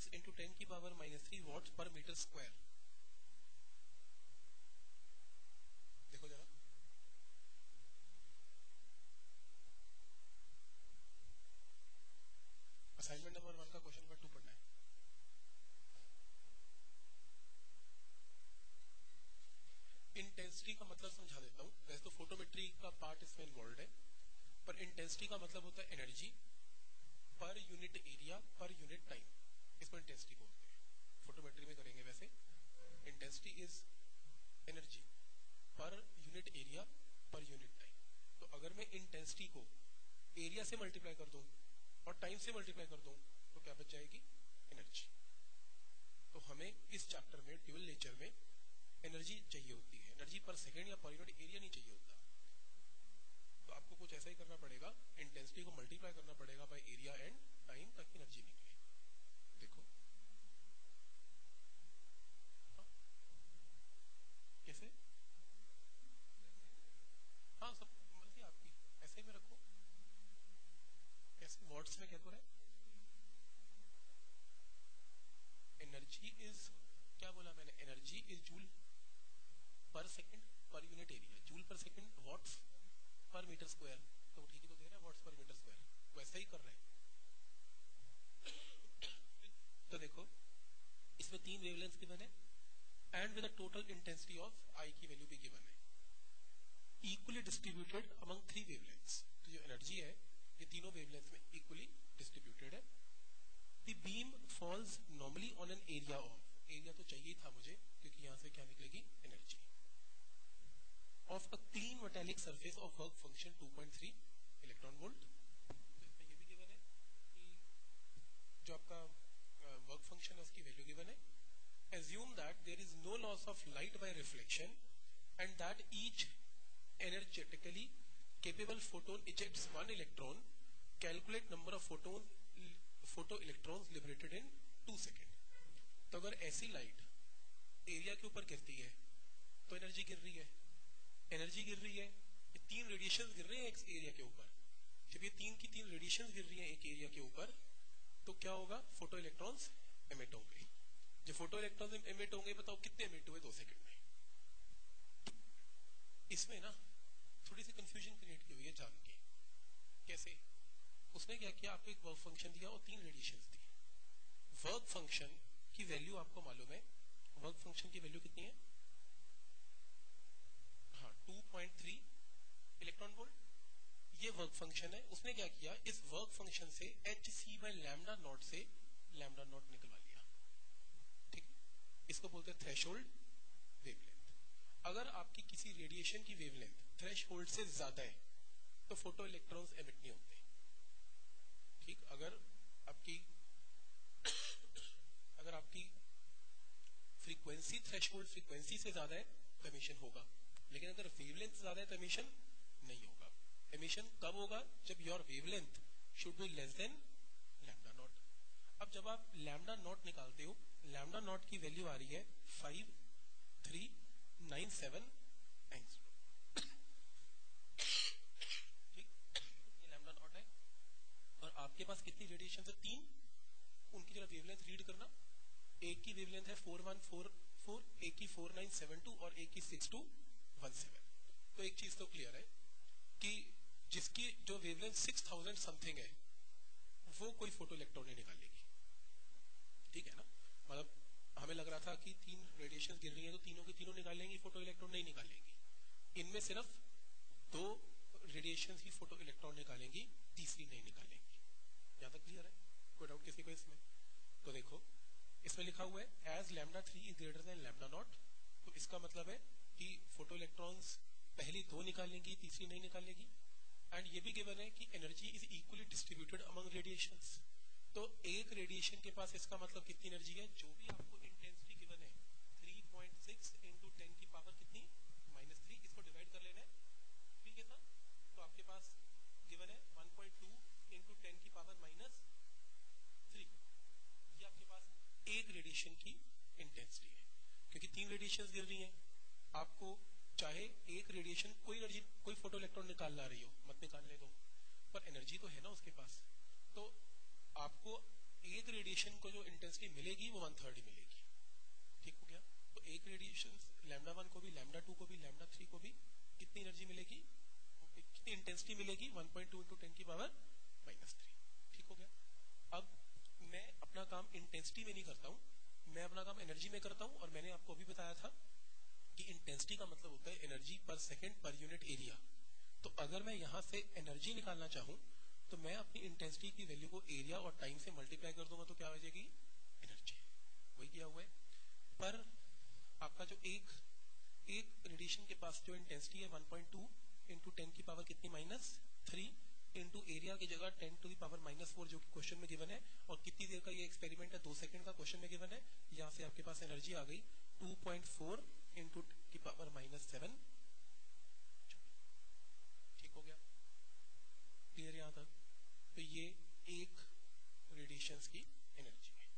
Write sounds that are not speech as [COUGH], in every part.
3.6 into 10 की power minus three watt per metre square देखो जरा। असाइनमेंट नंबर वन का क्वेश्चन नंबर टू पढ़ना है। इंटेंसिटी का मतलब समझा देता हूँ। वैसे तो फोटोमेट्री का पार्ट इसमें इन्वॉल्व है। पर इंटेंसिटी का मतलब होता है energy per unit area per unit time इसको इंटेंसिटी बोलते हैं फोटोमेट्री में करेंगे वैसे। Intensity is energy per unit area per unit time तो अगर मैं इंटेंसिटी को एरिया से मल्टीप्लाई कर दूँ और टाइम से मल्टीप्लाई कर दूँ तो क्या बच जाएगी? एनर्जी तो हमें इस चैप्टर में ड्यूअल नेचर में एनर्जी चाहिए होती है। एनर्जी पर सेकेंड या पर यूनिट एरिया नहीं चाहिए होता। तो आपको कुछ ऐसा ही करना पड़ेगा। इंटेंसिटी को मल्टीप्लाई करना पड़ेगा बाय एरिया एंड टाइम ताकि एनर्जी निकले देखो हाँ? कैसे हाँ सब मर्ज़ी आपकी ऐसे ही में रखो कैसे वर्ड्स में क्या तो है एनर्जी इज़ क्या बोला मैंने energy is joule per second per unit area joule per second watts per metre square तो ठीक ही तो दे रहा है वॉट्स पर मीटर स्क्वायर वैसा ही कर रहे हैं तो देखो इसमें तीन वेवलेंथ गिवन है and with total intensity of I की वैल्यू भी गिवन है। Equally distributed among three wavelengths तो जो एनर्जी है, ये तीनों वेवलेंथ में इक्वली डिस्ट्रीब्यूटेड है। The beam falls normally on an area of area तो चाहिए था मुझे, क्योंकि यहाँ से क्या निकलेगी? Energy of a clean metallic surface of work function 2.3 electron volt तो ये भी गिवन है कि जो आपका वर्क फ़ंक्शन है उसकी वैल्यू गिवन है assume that there is no loss of light by reflection and that each energetically capable photon ejects one electron calculate number of photon photo electrons liberated in 2 second तो अगर ऐसी light area के ऊपर गिरती है तो energy गिर रही है एनर्जी गिर रही है ये तीन रेडिएशन गिर रहे हैं एक एरिया के ऊपर जब ये तीन की तीन रेडिएशन गिर रही हैं एक एरिया के ऊपर तो क्या होगा फ़ोटो इलेक्ट्रॉन्स एमिट होंगे। जब फ़ोटो इलेक्ट्रॉन्स एमिट होंगे, बताओ कितने एमिट हुए दो सेकंड में? इसमें ना, थोड़ी सी कंफ्यूजन क्रिएट की हुई है जान के। कैसे? उसने क्या किया? आपको एक वर्क फ़ंक्शन दिया और तीन रेडिएशन दी वर्क फ़ंक्शन की वैल्यू आपको मालूम है? वर्क फ़ंक्शन की वैल्यू कितनी है? हाँ 2.3 इलेक्ट्रॉन वोल्ट ये वर्क फ़ंक्शन है। उसने क्या किया? इस वर्क फ़ंक्शन से H C by lambda naught से लैमडा नॉट निकलवा लिया ठीक इसको बोलते हैं थ्रेशोल्ड वेवलेंथ अगर आपकी किसी रेडिएशन की वेवलेंथ थ्रेशोल्ड से ज़्यादा है तो फ़ोटो इलेक्ट्रॉन्स एमिट नहीं होते। ठीक? अगर आपकी अगर आपकी फ्रीक्वेंसी थ्रेशोल्ड फ्रीक्वेंसी से ज़्यादा है तो एमिशन होगा। लेकिन अगर वेवलेंथ ज़्यादा है तो एमिशन नहीं होगा। एमिशन कब होगा? जब your wavelength should be less than lambda naught अब जब आप लैम्डा नॉट निकालते हो लैम्डा नॉट की वैल्यू आ रही है five three nine seven nine और आपके पास कितनी रेडिएशन है? तीन। उनकी जरा वेवलेंथ रीड करना। एक की वेवलेंथ है फोर वन फोर फोर एक की फोर नाइन सेवन टू और एक की सिक्स टू वन सेवन तो एक चीज़ तो क्लियर है कि जिसकी जो वेवलेंथ सिक्स थाउज़ेंड समथिंग है, वो कोई फ़ोटो इलेक्ट्रॉन नहीं निकालेगी। ठीक है ना? मतलब हमें लग रहा था कि तीन रेडिएशन गिर रही है तो तीनों की तीनों निकालेंगी फ़ोटो इलेक्ट्रॉन नहीं निकालेंगी। इनमें सिर्फ़ दो रेडिएशन ही फ़ोटो इलेक्ट्रॉन निकालेंगी, तीसरी नहीं निकालेंगी। यहाँ तक क्लियर है? कोई डाउट किसी को इसमें? तो देखो, इसमें लिखा हुआ है as lambda three is greater than lambda naught तो इसका मतलब है कि फ़ोटो इलेक्ट्रॉन्स पहली दो निकालेंगी, तीसरी नहीं निकालेगी। एंड ये भी गिवन है कि energy is equally distributed among radiations तो एक रेडिएशन के पास इसका मतलब कितनी एनर्जी है? जो भी आपको इंटेंसिटी गिवन है 3.6 पॉइंट सिक्स इंटू टेन की पावर कितनी? माइनस थ्री इसको डिवाइड कर लेना है। ठीक है सर तो आपके पास गिवन है 1.2 पॉइंट टू इंटू टेन की पावर माइनस थ्री ये आपके पास एक रेडिएशन की इंटेंसिटी है। क्योंकि तीन रेडिएशन गिर रही हैं। आपको चाहे एक रेडिएशन कोई एनर्जी कोई फ़ोटो इलेक्ट्रॉन निकाल ला रही हो, मत निकालने दो। पर एनर्जी तो है ना उसके पास। तो आपको एक रेडिएशन को जो इंटेंसिटी मिलेगी, वो वन थर्ड मिलेगी। ठीक हो गया? तो एक रेडिएशन लैम्डा वन को भी लैम्डा टू को भी लैम्डा थ्री को भी कितनी एनर्जी मिलेगी? कितनी इंटेंसिटी मिलेगी? One point two into ten की पावर माइनस थ्री ठीक हो गया? अब मैं अपना काम इंटेंसिटी में नहीं करता हूँ। मैं अपना काम एनर्जी में करता हूँ और मैंने आपको अभी बताया था कि इंटेंसिटी का मतलब होता है energy per second per unit area तो अगर मैं यहाँ से एनर्जी निकालना चाहूँ तो मैं अपनी इंटेंसिटी की वैल्यू को एरिया और टाइम से मल्टीप्लाई कर दूँगा तो क्या हो जाएगी? एनर्जी वही किया हुआ है। पर आपका जो एक एक रेडिएशन के पास जो इंटेंसिटी है 1.2 पॉइंट टू की पावर कितनी माइनस थ्री इंटू एरिया की जगह ten to the power minus four जो कि क्वेश्चन में गिवन है। और कितनी देर का ये एक्सपेरिमेंट है? दो सेकंड का क्वेश्चन में गिवन है। यहाँ से आपके पास एनर्जी आ गई। 2.4 पॉइंट फोर की पावर माइनस सेवन ठीक हो गया? क्लियर यहाँ तक? तो ये एक रेडिएशन की एनर्जी है।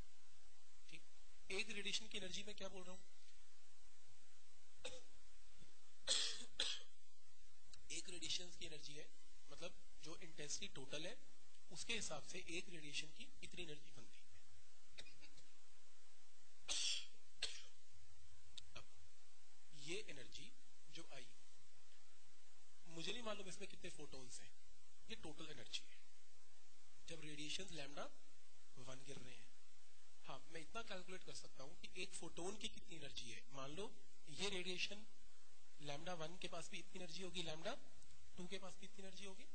ठीक? एक रेडिएशन की एनर्जी में क्या बोल रहा हूँ? एक रेडिएशन की एनर्जी है मतलब जो इंटेंसिटी टोटल है, उसके हिसाब से एक रेडिएशन की इतनी एनर्जी बनती है अब ये एनर्जी जो आई मुझे नहीं मालूम इसमें कितने फोटोन्स हैं ये टोटल एनर्जी है जब रेडिएशन लैम्डा वन गिर रहे हैं। हाँ मैं इतना कैलकुलेट कर सकता हूँ कि एक फोटोन की कितनी एनर्जी है। मान लो, ये रेडिएशन लैम्डा वन के पास भी इतनी एनर्जी होगी लैम्डा टू के पास भी इतनी एनर्जी होगी।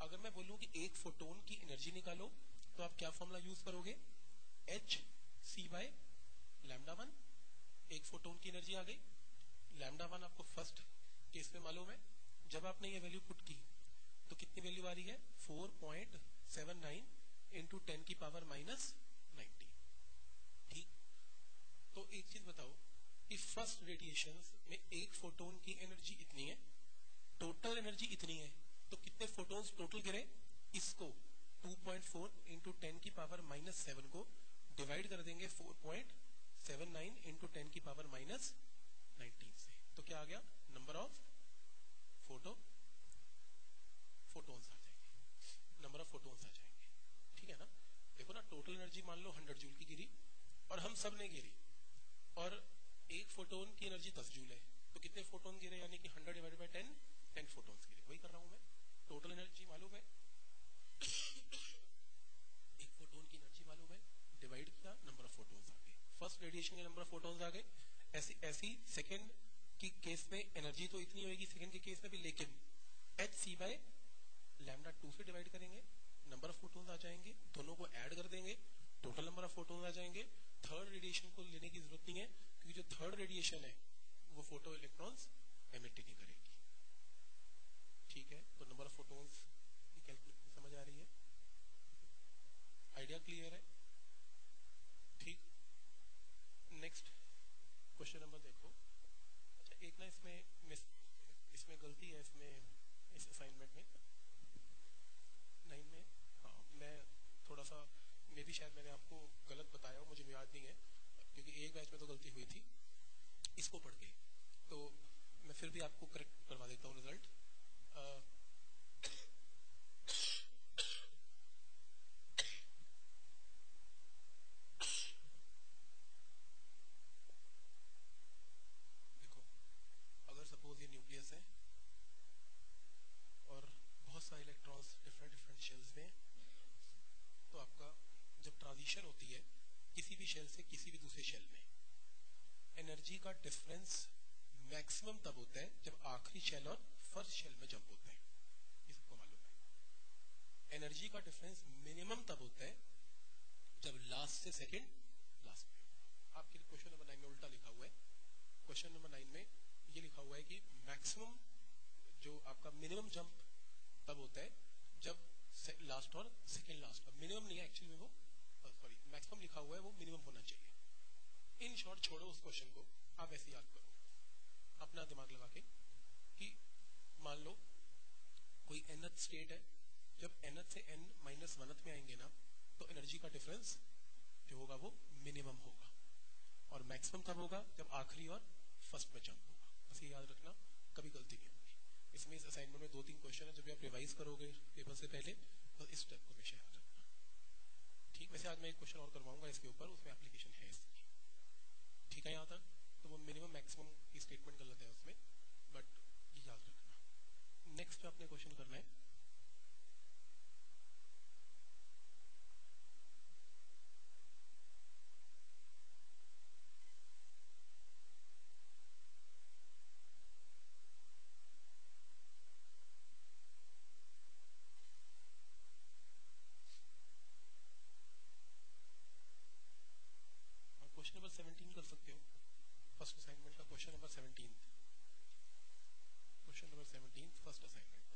अगर मैं बोलूँ कि एक फोटोन की एनर्जी निकालो तो आप क्या फॉर्मूला यूज़ करोगे? H C by lambda one एक फोटोन की एनर्जी आ गई। लैम्डा वन आपको फ़र्स्ट केस में मालूम है। जब आपने ये वैल्यू पुट की तो कितनी वैल्यू आ रही है? Four point seven nine into ten की पावर माइनस नाइनटी ठीक? तो एक चीज़ बताओ कि फ़र्स्ट रेडिएशन में एक फोटोन की एनर्जी इतनी है? टोटल एनर्जी इतनी है? तो कितने फोटोन्स टोटल गिरे इसको 2.4 पॉइंट फोर इंटू टेन की पावर माइनस सेवन को डिवाइड कर देंगे 4.79 point seven nine into ten की पावर माइनस नाइनटीन से। तो क्या आ गया? नंबर ऑफ़ फ़ोटो फोटोन्स आ जाएँगे। नंबर ऑफ़ फोटोन्स आ जाएँगे। ठीक है ना? देखो ना टोटल एनर्जी मान लो हंड्रेड जूल की गिरी और हम सबने गिरी और एक फोटोन की एनर्जी दस जूल है। तो कितने फोटोन गिरे? यानी कि hundred divide by ten ten photons गिरे। वही कर रहा हूँ मैं। टोटल एनर्जी मालूम है। एक फोटोन की एनर्जी मालूम है। डिवाइड किया नंबर ऑफ़ फोटोन्स आ गए। फ़र्स्ट रेडिएशन के नंबर ऑफ़ फोटोन्स आ गए। ऐसी ऐसी सेकेंड की केस में एनर्जी तो इतनी होगी सेकेंड के केस में भी, लेकिन H C by lambda two से डिवाइड करेंगे। नंबर ऑफ़ फोटोन्स आ जाएँगे, दोनों को ऐड कर देंगे टोटल नंबर ऑफ़ फोटोन्स आ जाएँगे थर्ड रेडिएशन को लेने की ज़रूरत नहीं है, क्योंकि जो थर्ड रेडिएशन है, वो फ़ोटो इलेक्ट्रॉन्स एमिट नहीं करेगी। ठीक है? तो नंबर ऑफ़ फोटोन्स समझ आ रही है? आइडिया क्लियर है? ठीक। नेक्स्ट क्वेश्चन नंबर देखो। अच्छा एक ना इसमें इसमें गलती है, इसमें इस असाइनमेंट में नाइन में हाँ मैं थोड़ा सा, मे भी शायद मैंने आपको गलत बताया हो, मुझे याद नहीं है, क्योंकि एक बैच में तो गलती हुई थी, इसको पढ़ के। तो मैं फिर भी आपको करेक्ट करवा देता हूँ रिज़ल्ट देखो अगर सपोज़ ये न्यूक्लियस है और बहुत सारे इलेक्ट्रॉन्स डिफरेंट डिफरेंट शेल्स में तो आपका जब ट्रांजिशन होती है किसी भी शेल से किसी भी दूसरे शेल में एनर्जी का डिफरेंस मैक्सिमम तब होता है जब आखिरी शेल और फ़र्स्ट शेल में जंप होता है ये सबको मालूम है एनर्जी का डिफरेंस मिनिमम तब होता है जब लास्ट से सेकंड लास्ट में आपके लिए क्वेश्चन नंबर नाइन में उल्टा लिखा हुआ है क्वेश्चन नंबर नाइन में ये लिखा हुआ है कि मैक्सिमम जो आपका मिनिमम जंप तब होता है जब लास्ट और सेकेंड लास्ट मिनिमम नहीं है एक्चुअली में वो सॉरी मैक्सिमम लिखा हुआ है वो मिनिमम होना चाहिए इन शॉर्ट छोड़ो उस क्वेश्चन को। आप ऐसे याद करो। अपना दिमाग लगा के कि मान लो कोई एनथ स्टेट है, जब एनथ से एन माइनस वनथ में आएँगे ना तो एनर्जी का डिफरेंस जो होगा वो मिनिमम होगा। और मैक्सिमम तब होगा? जब आखिरी और फ़र्स्ट में जंप होगा। बस ये याद रखना, कभी गलती नहीं होगी। इसमें इस असाइनमेंट में दो तीन क्वेश्चन है, जब आप रिवाइज करोगे पेपर से पहले तो इस स्टेप को हमेशा याद रखना। ठीक, वैसे आज मैं एक क्वेश्चन और करवाऊँगा इसके ऊपर, उसमें एप्लीकेशन है। है यहाँ तक तो वो मिनिमम मैक्सिमम की स्टेटमेंट गलत है उसमें बट ये याद रखना। नेक्स्ट पे आपने क्वेश्चन करना है क्वेश्चन नंबर सेवनटीन कर सकते हो फ़र्स्ट असाइनमेंट का question number seventeen question number seventeen first assignment का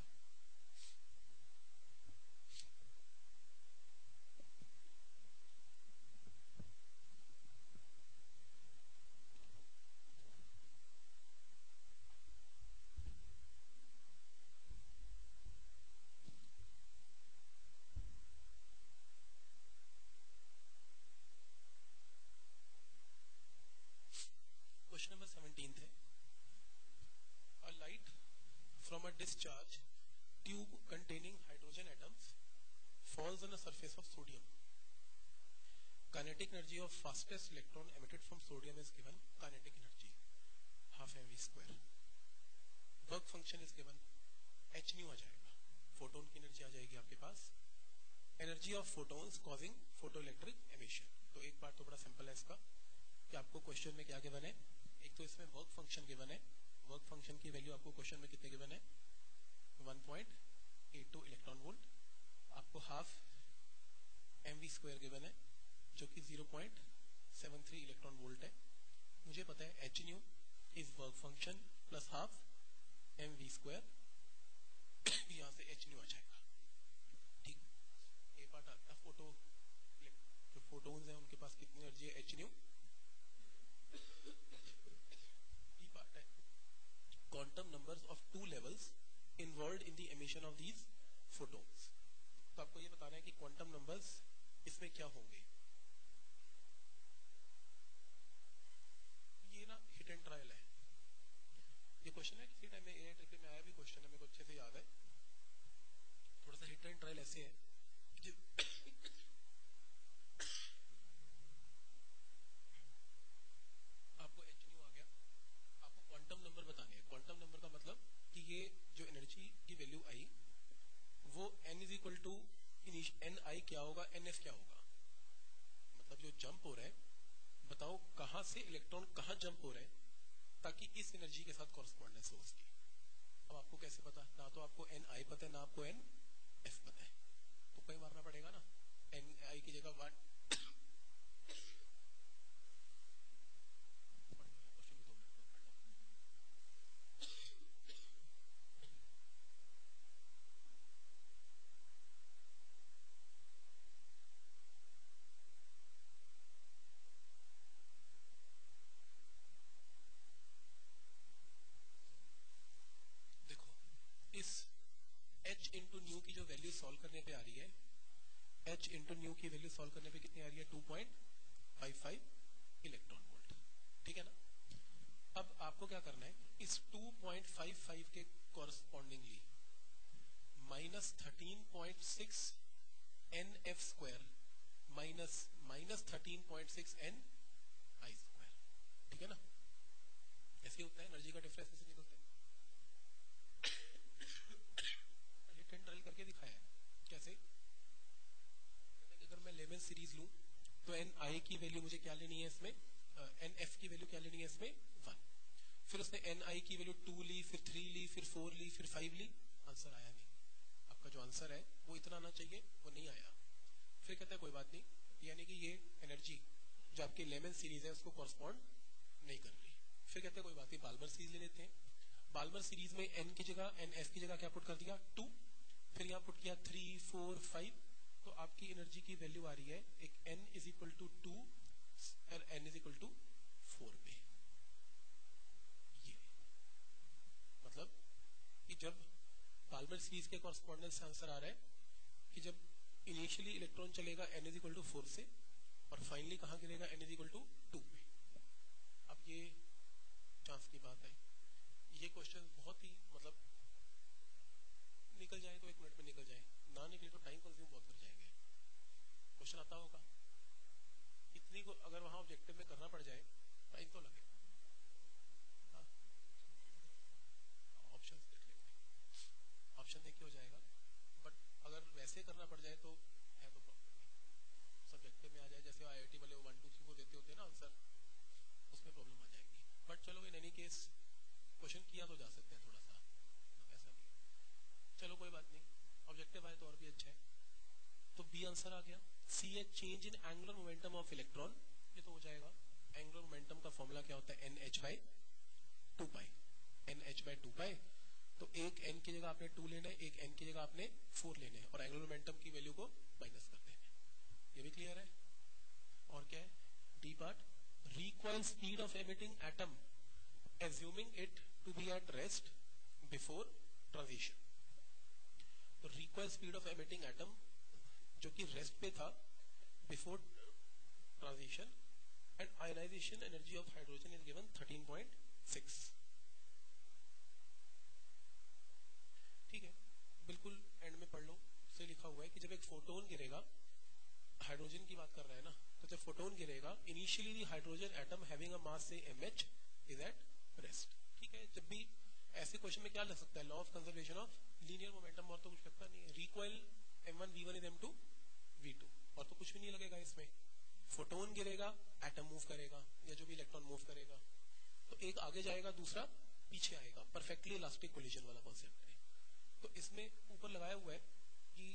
क्वेश्चन नंबर सेवनटीन है A light from a discharge tube containing hydrogen atoms falls on the surface of sodium. Kinetic energy of fastest electron emitted from sodium is given kinetic energy, half mv square. Work function is given h nu आ जाएगा। Photon की energy आ जाएगी आपके पास। Energy of photons causing photoelectric emission तो एक बार तो बड़ा सिंपल है इसका कि आपको क्वेश्चन में क्या गिवन है? एक तो इसमें वर्क फ़ंक्शन गिवन है। वर्क फ़ंक्शन की वैल्यू आपको क्वेश्चन में कितने गिवन है? 1.82 इलेक्ट्रॉन वोल्ट आपको half M V square given है। जो कि 0.73 इलेक्ट्रॉन वोल्ट है। मुझे पता है H nu is work function plus half M V square यहाँ से एच न्यू आ जाएगा। ठीक? ये पार्ट आता फ़ोटो जो फोटोन्स हैं, उनके पास कितनी एनर्जी है? एच न्यू पार्ट है। Quantum numbers of two levels involved in the emission of these photons तो आपको ये बताना है कि क्वांटम नंबर्स इसमें क्या होंगे ये ना हिट एंड ट्रायल है ये क्वेश्चन है किसी टाइम में एआई ट्रिपल में आया भी क्वेश्चन है मेरे को अच्छे से याद है। थोड़ा सा हिट एंड ट्रायल ऐसे है आपको एच आ गया। आपको क्वांटम नंबर बताने हैं। क्वांटम नंबर का मतलब कि ये जो एनर्जी की वैल्यू आई, वो n is equal to N I क्या होगा एन एफ़ क्या होगा? मतलब जो जंप हो रहा है, बताओ कहाँ से इलेक्ट्रॉन कहाँ जंप हो रहे हैं, ताकि इस एनर्जी के साथ कॉरस्पॉन्डेंस हो उसकी। अब आपको कैसे पता? ना तो आपको एन आई पता है, ना आपको एन एफ़ पता है। तो कहीं मारना पड़ेगा ना? एन आई की जगह वन देखो इस h इंटू न्यू की जो करने पे आ रही है? H इंटू न्यू की वैल्यू सॉल्व करने पे कितनी आ रही है? 2.55 इलेक्ट्रॉन वोल्ट ठीक है ना? अब आपको क्या करना है? इस 2.55 के correspondingly minus thirteen point six N F square minus minus thirteen point six N I square ठीक है ना? ऐसे होता है एनर्जी का डिफरेंस ऐसे निकलता है हिट एंड ट्रायल करके दिखाया है कैसे अगर मैं लेमन सीरीज़ लूँ तो एन आई की वैल्यू मुझे क्या लेनी है इसमें? एन एफ़ की वैल्यू क्या लेनी है इसमें? वन फिर उसने एन आई की वैल्यू टू ली, फिर थ्री ली, फिर फोर ली, फिर फाइव ली। आंसर आया नहीं। आपका जो आंसर है, वो इतना आना चाहिए, वो नहीं आया। फिर कहता है, कोई बात नहीं। यानी कि ये एनर्जी जो आपकी लेमन सीरीज़ है, उसको कॉरस्पॉन्ड नहीं कर रही। फिर कहते हैं, कोई बात नहीं बाल्मर सीरीज़ ले लेते हैं। बाल्मर सीरीज़ में एन की जगह एन एफ़ की जगह क्या पुट कर दिया? टू फिर यहाँ पुट किया थ्री फोर फाइव तो आपकी एनर्जी की वैल्यू आ रही है एक N is equal to two और N is equal to four पे। ये। मतलब कि जब पालमर सीरीज़ के कॉरस्पॉन्डेंस आंसर आ रहा है कि जब इनिशियली इलेक्ट्रॉन चलेगा N is equal to four से, और फाइनली कहा गिरेगा N is equal to two पे। अब ये चांस की बात है। ये क्वेश्चन बहुत ही मतलब निकल जाए तो एक मिनट में निकल जाए। ना निकले तो टाइम कंज्यूम बहुत करें आता होगा। इतनी को अगर वहाँ ऑब्जेक्टिव में करना पड़ जाए टाइम तो लगे ऑप्शन देख लेते ऑप्शन देख के हो जाएगा बट अगर वैसे करना पड़ जाए तो है तो प्रॉब्लम सब्जेक्टिव में आ जाए जैसे आईआईटी वाले वन टू थ्री वो देते होते हैं ना आंसर उसमें प्रॉब्लम आ जाएगी बट चलो इन एनी केस क्वेश्चन किया तो जा सकते हैं थोड़ा सा ऐसा नहीं चलो कोई बात नहीं ऑब्जेक्टिव आए तो और भी अच्छा है तो बी आंसर आ गया change in angular momentum of electron ये तो हो जाएगा। एंगुलर मोमेंटम का फॉर्मूला क्या होता है? N H by two pi N H by two pi तो एक एन की जगह आपने टू लेना है, एक एन की जगह आपने फोर लेने हैं और एंगुलर मोमेंटम की वैल्यू को माइनस कर देना है। ये भी क्लियर है? और क्या है? D part recoil speed of emitting atom, assuming it to be at rest before transition. तो recoil speed of emitting atom, जो कि रेस्ट पे था before transition and ionisation energy of hydrogen is given 13.6 ठीक है? बिल्कुल एंड में पढ़ लो। से लिखा हुआ है कि जब एक फोटोन गिरेगा हाइड्रोजन की बात कर रहा है ना तो जब फोटोन गिरेगा initially the hydrogen atom having a mass से mh इज़ एट रेस्ट ठीक है? जब भी ऐसे क्वेश्चन में क्या लग सकता है? Law of conservation of linear momentum और तो कुछ लगता नहीं है। Recoil m1 v1 is m2 v2 और तो कुछ भी नहीं लगेगा इसमें। फोटोन गिरेगा एटम मूव करेगा, या जो भी इलेक्ट्रॉन मूव करेगा। तो एक आगे जाएगा, दूसरा पीछे आएगा। परफेक्टली इलास्टिक कोलिजन वाला कॉन्सेप्ट है। तो इसमें ऊपर लगाया हुआ है कि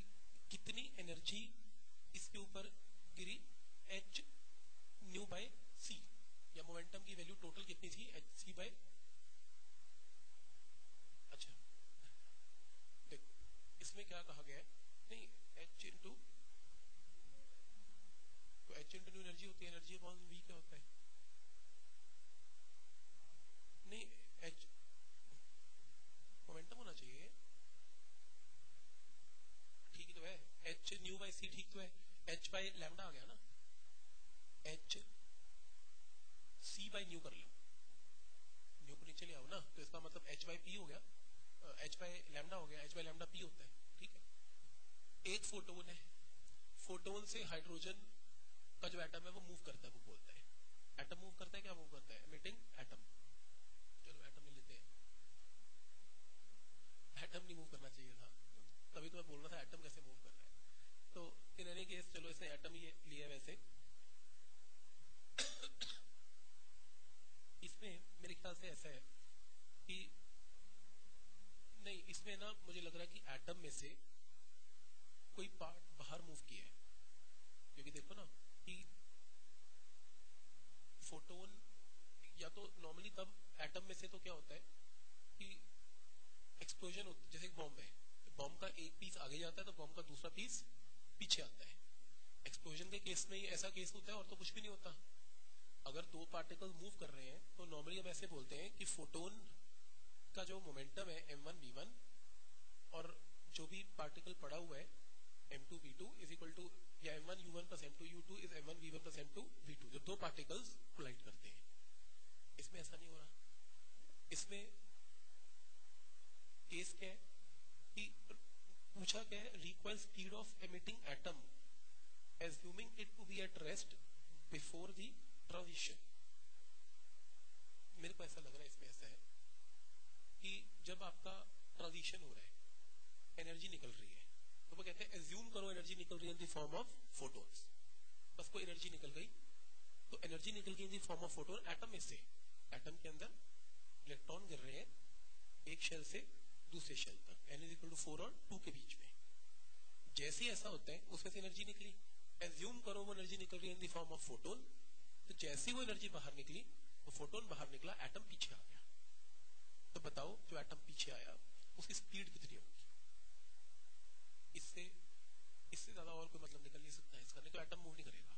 कितनी एनर्जी इसके ऊपर गिरी एच न्यू बाय सी या मोमेंटम की वैल्यू टोटल कितनी थी? एच सी बाय अच्छा। देखो, इसमें क्या कहा गया है? नहीं एच इंटू तो एच इंटू एनर्जी होती है एनर्जी अपॉन वी क्या होता है? नहीं एच मोमेंटम होना चाहिए। ठीक तो है। एच न्यू बाय सी ठीक तो है। एच बाय लैम्डा आ गया ना। एच सी बाय न्यू कर लो। न्यू को नीचे ले आओ ना। तो इसका मतलब एच बाय पी हो गया। एच बाय लैम्डा हो गया। एच बाय लैम्डा पी होता है। ठीक है। एक फोटोन है। फोटोन से हाइड्रोजन का जो एटम है वो मूव करता है, वो बोलता है। एटम मूव करता है, क्या मूव करता है? एमिटिंग एटम चलो एटम ले लेते हैं। एटम नहीं मूव करना चाहिए था। तभी तो मैं बोल रहा था एटम कैसे मूव कर रहा है? तो इन एनी केस चलो, इसने एटम ये लिया वैसे। इसमें मेरे ख्याल से ऐसा है कि नहीं, इसमें ना मुझे लग रहा है कि एटम में से कोई पार्ट बाहर मूव किया है। क्योंकि देखो ना कि फोटोन या तो नॉर्मली तब एटम में से तो क्या होता है कि एक्सप्लोजन होता, जैसे बॉम्ब है बॉम्ब का एक पीस आगे जाता है तो बॉम्ब का दूसरा पीस पीछे आता है। एक्सप्लोजन के केस में ही ऐसा केस होता है और तो कुछ भी नहीं होता। अगर दो पार्टिकल मूव कर रहे हैं तो नॉर्मली हम ऐसे बोलते हैं कि फोटोन का जो मोमेंटम है m1 v1 और जो भी पार्टिकल पड़ा हुआ है m2 v2 is equal to या m1 u1 plus m2 u2 is m1 v1 plus m2 v2 जब दो पार्टिकल्स कोलाइड करते हैं। इसमें ऐसा नहीं हो रहा। इसमें केस क्या है कि पूछा क्या है require speed of emitting atom assuming it to be at rest before the transition. मेरे को ऐसा लग रहा है, इसमें ऐसा है कि जब आपका ट्रांजिशन हो रहा है एनर्जी निकल रही है तो वो कहते हैं एज्यूम करो एनर्जी निकल रही है in the form of photons बस कोई एनर्जी निकल गई। तो एनर्जी निकल गई in the form of photon atom में से। एटम के अंदर इलेक्ट्रॉन गिर रहे हैं एक शेल से दूसरे शेल तक N is equal to four और टू के बीच में। जैसे ऐसा होता है, उसमें से एनर्जी निकली। एज्यूम करो वो एनर्जी निकल रही है in the form of photon तो जैसे वो एनर्जी बाहर निकली, वो फोटोन बाहर निकला एटम पीछे आ गया। तो बताओ, जो एटम पीछे आया, उसकी स्पीड कितनी होगी इससे इससे ज़्यादा और कोई मतलब निकल नहीं सकता है। इसका नहीं तो एटम मूव नहीं करेगा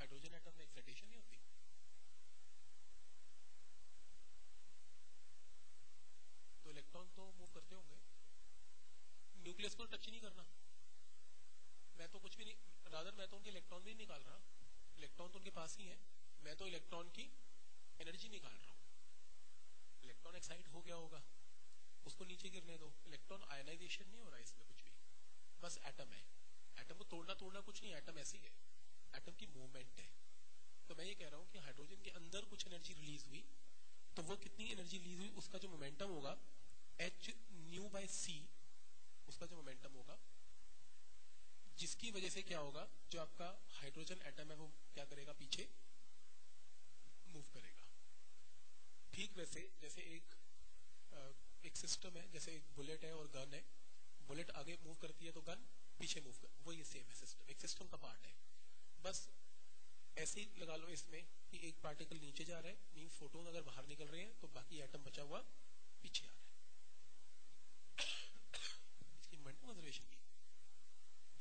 हाइड्रोजन एटम में एक्साइटेशन नहीं होती तो इलेक्ट्रॉन तो मूव करते होंगे न्यूक्लियस को टच ही नहीं करना मैं तो कुछ भी नहीं रादर मैं तो उनके इलेक्ट्रॉन भी नहीं निकाल रहा इलेक्ट्रॉन तो उनके पास ही है मैं तो इलेक्ट्रॉन की एनर्जी निकाल रहा हूँ इलेक्ट्रॉन एक्साइट हो गया होगा उसको नीचे गिरने दो इलेक्ट्रॉन आयनाइजेशन नहीं हो रहा इसमें कुछ भी बस एटम है एटम को तोड़ना तोड़ना कुछ नहीं एटम ऐसी है। एटम की मूवमेंट है। तो मैं ये कह रहा हूँ कि हाइड्रोजन के अंदर कुछ एनर्जी रिलीज़ हुई तो वो कितनी एनर्जी रिलीज़ हुई, उसका जो मोमेंटम होगा एच न्यू बाय सी उसका जो मोमेंटम होगा, जिसकी वजह से क्या होगा, जो आपका हाइड्रोजन एटम है, वो क्या करेगा, पीछे मूव करेगा। ठीक वैसे, जैसे एक एक सिस्टम है, जैसे एक बुलेट है और गन है। बुलेट आगे मूव करती है तो गन पीछे मूव कर वो ये सेम है सिस्टम एक सिस्टम का पार्ट है। बस ऐसे ही लगा लो इसमें कि एक पार्टिकल नीचे जा रहा है मीन फोटोन अगर बाहर निकल रहे हैं तो बाकी एटम बचा हुआ पीछे आ रहा है। [COUGHS] इसकी कंजर्वेशन की।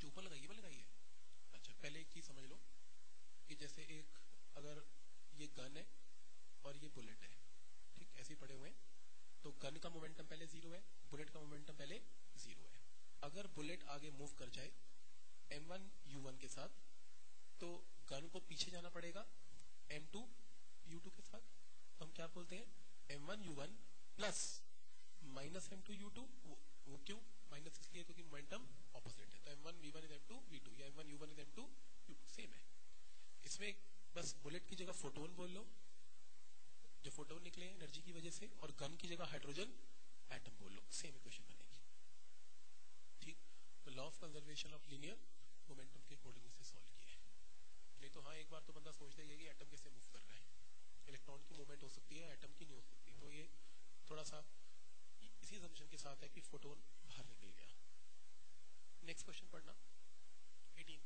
जो ऊपर लगाइए लगाइए अच्छा पहले एक चीज़ समझ लो कि जैसे एक अगर ये गन है और ये बुलेट है, ठीक, ऐसे पड़े हुए हैं। तो गन का मोमेंटम पहले ज़ीरो है बुलेट का मोमेंटम पहले ज़ीरो है। अगर बुलेट आगे मूव कर जाए एम वन यू वन के साथ तो गन को पीछे जाना पड़ेगा एम टू यू टू के साथ। तो हम क्या बोलते हैं? M one U one plus minus M two U two वो क्यों? माइनस इसलिए क्योंकि मोमेंटम ऑपोजिट है। तो M one V one is M two V two या M one U one is M two U two same है। इसमें बस बुलेट की जगह फोटोन बोल लो, जो फोटोन निकले एनर्जी की वजह से, और गन की जगह हाइड्रोजन एटम बोल लो same equation law of conservation of linear momentum के अकॉर्डिंग से सॉल्व किया है। नहीं तो हाँ एक बार तो बंदा सोचता ही है कि एटम कैसे मूव कर रहा है। इलेक्ट्रॉन की मूवमेंट हो सकती है एटम की नहीं हो सकती। तो ये थोड़ा सा इसी जंक्शन के साथ है कि फोटोन बाहर निकल गया। नेक्स्ट क्वेश्चन पढ़ना। Eighteen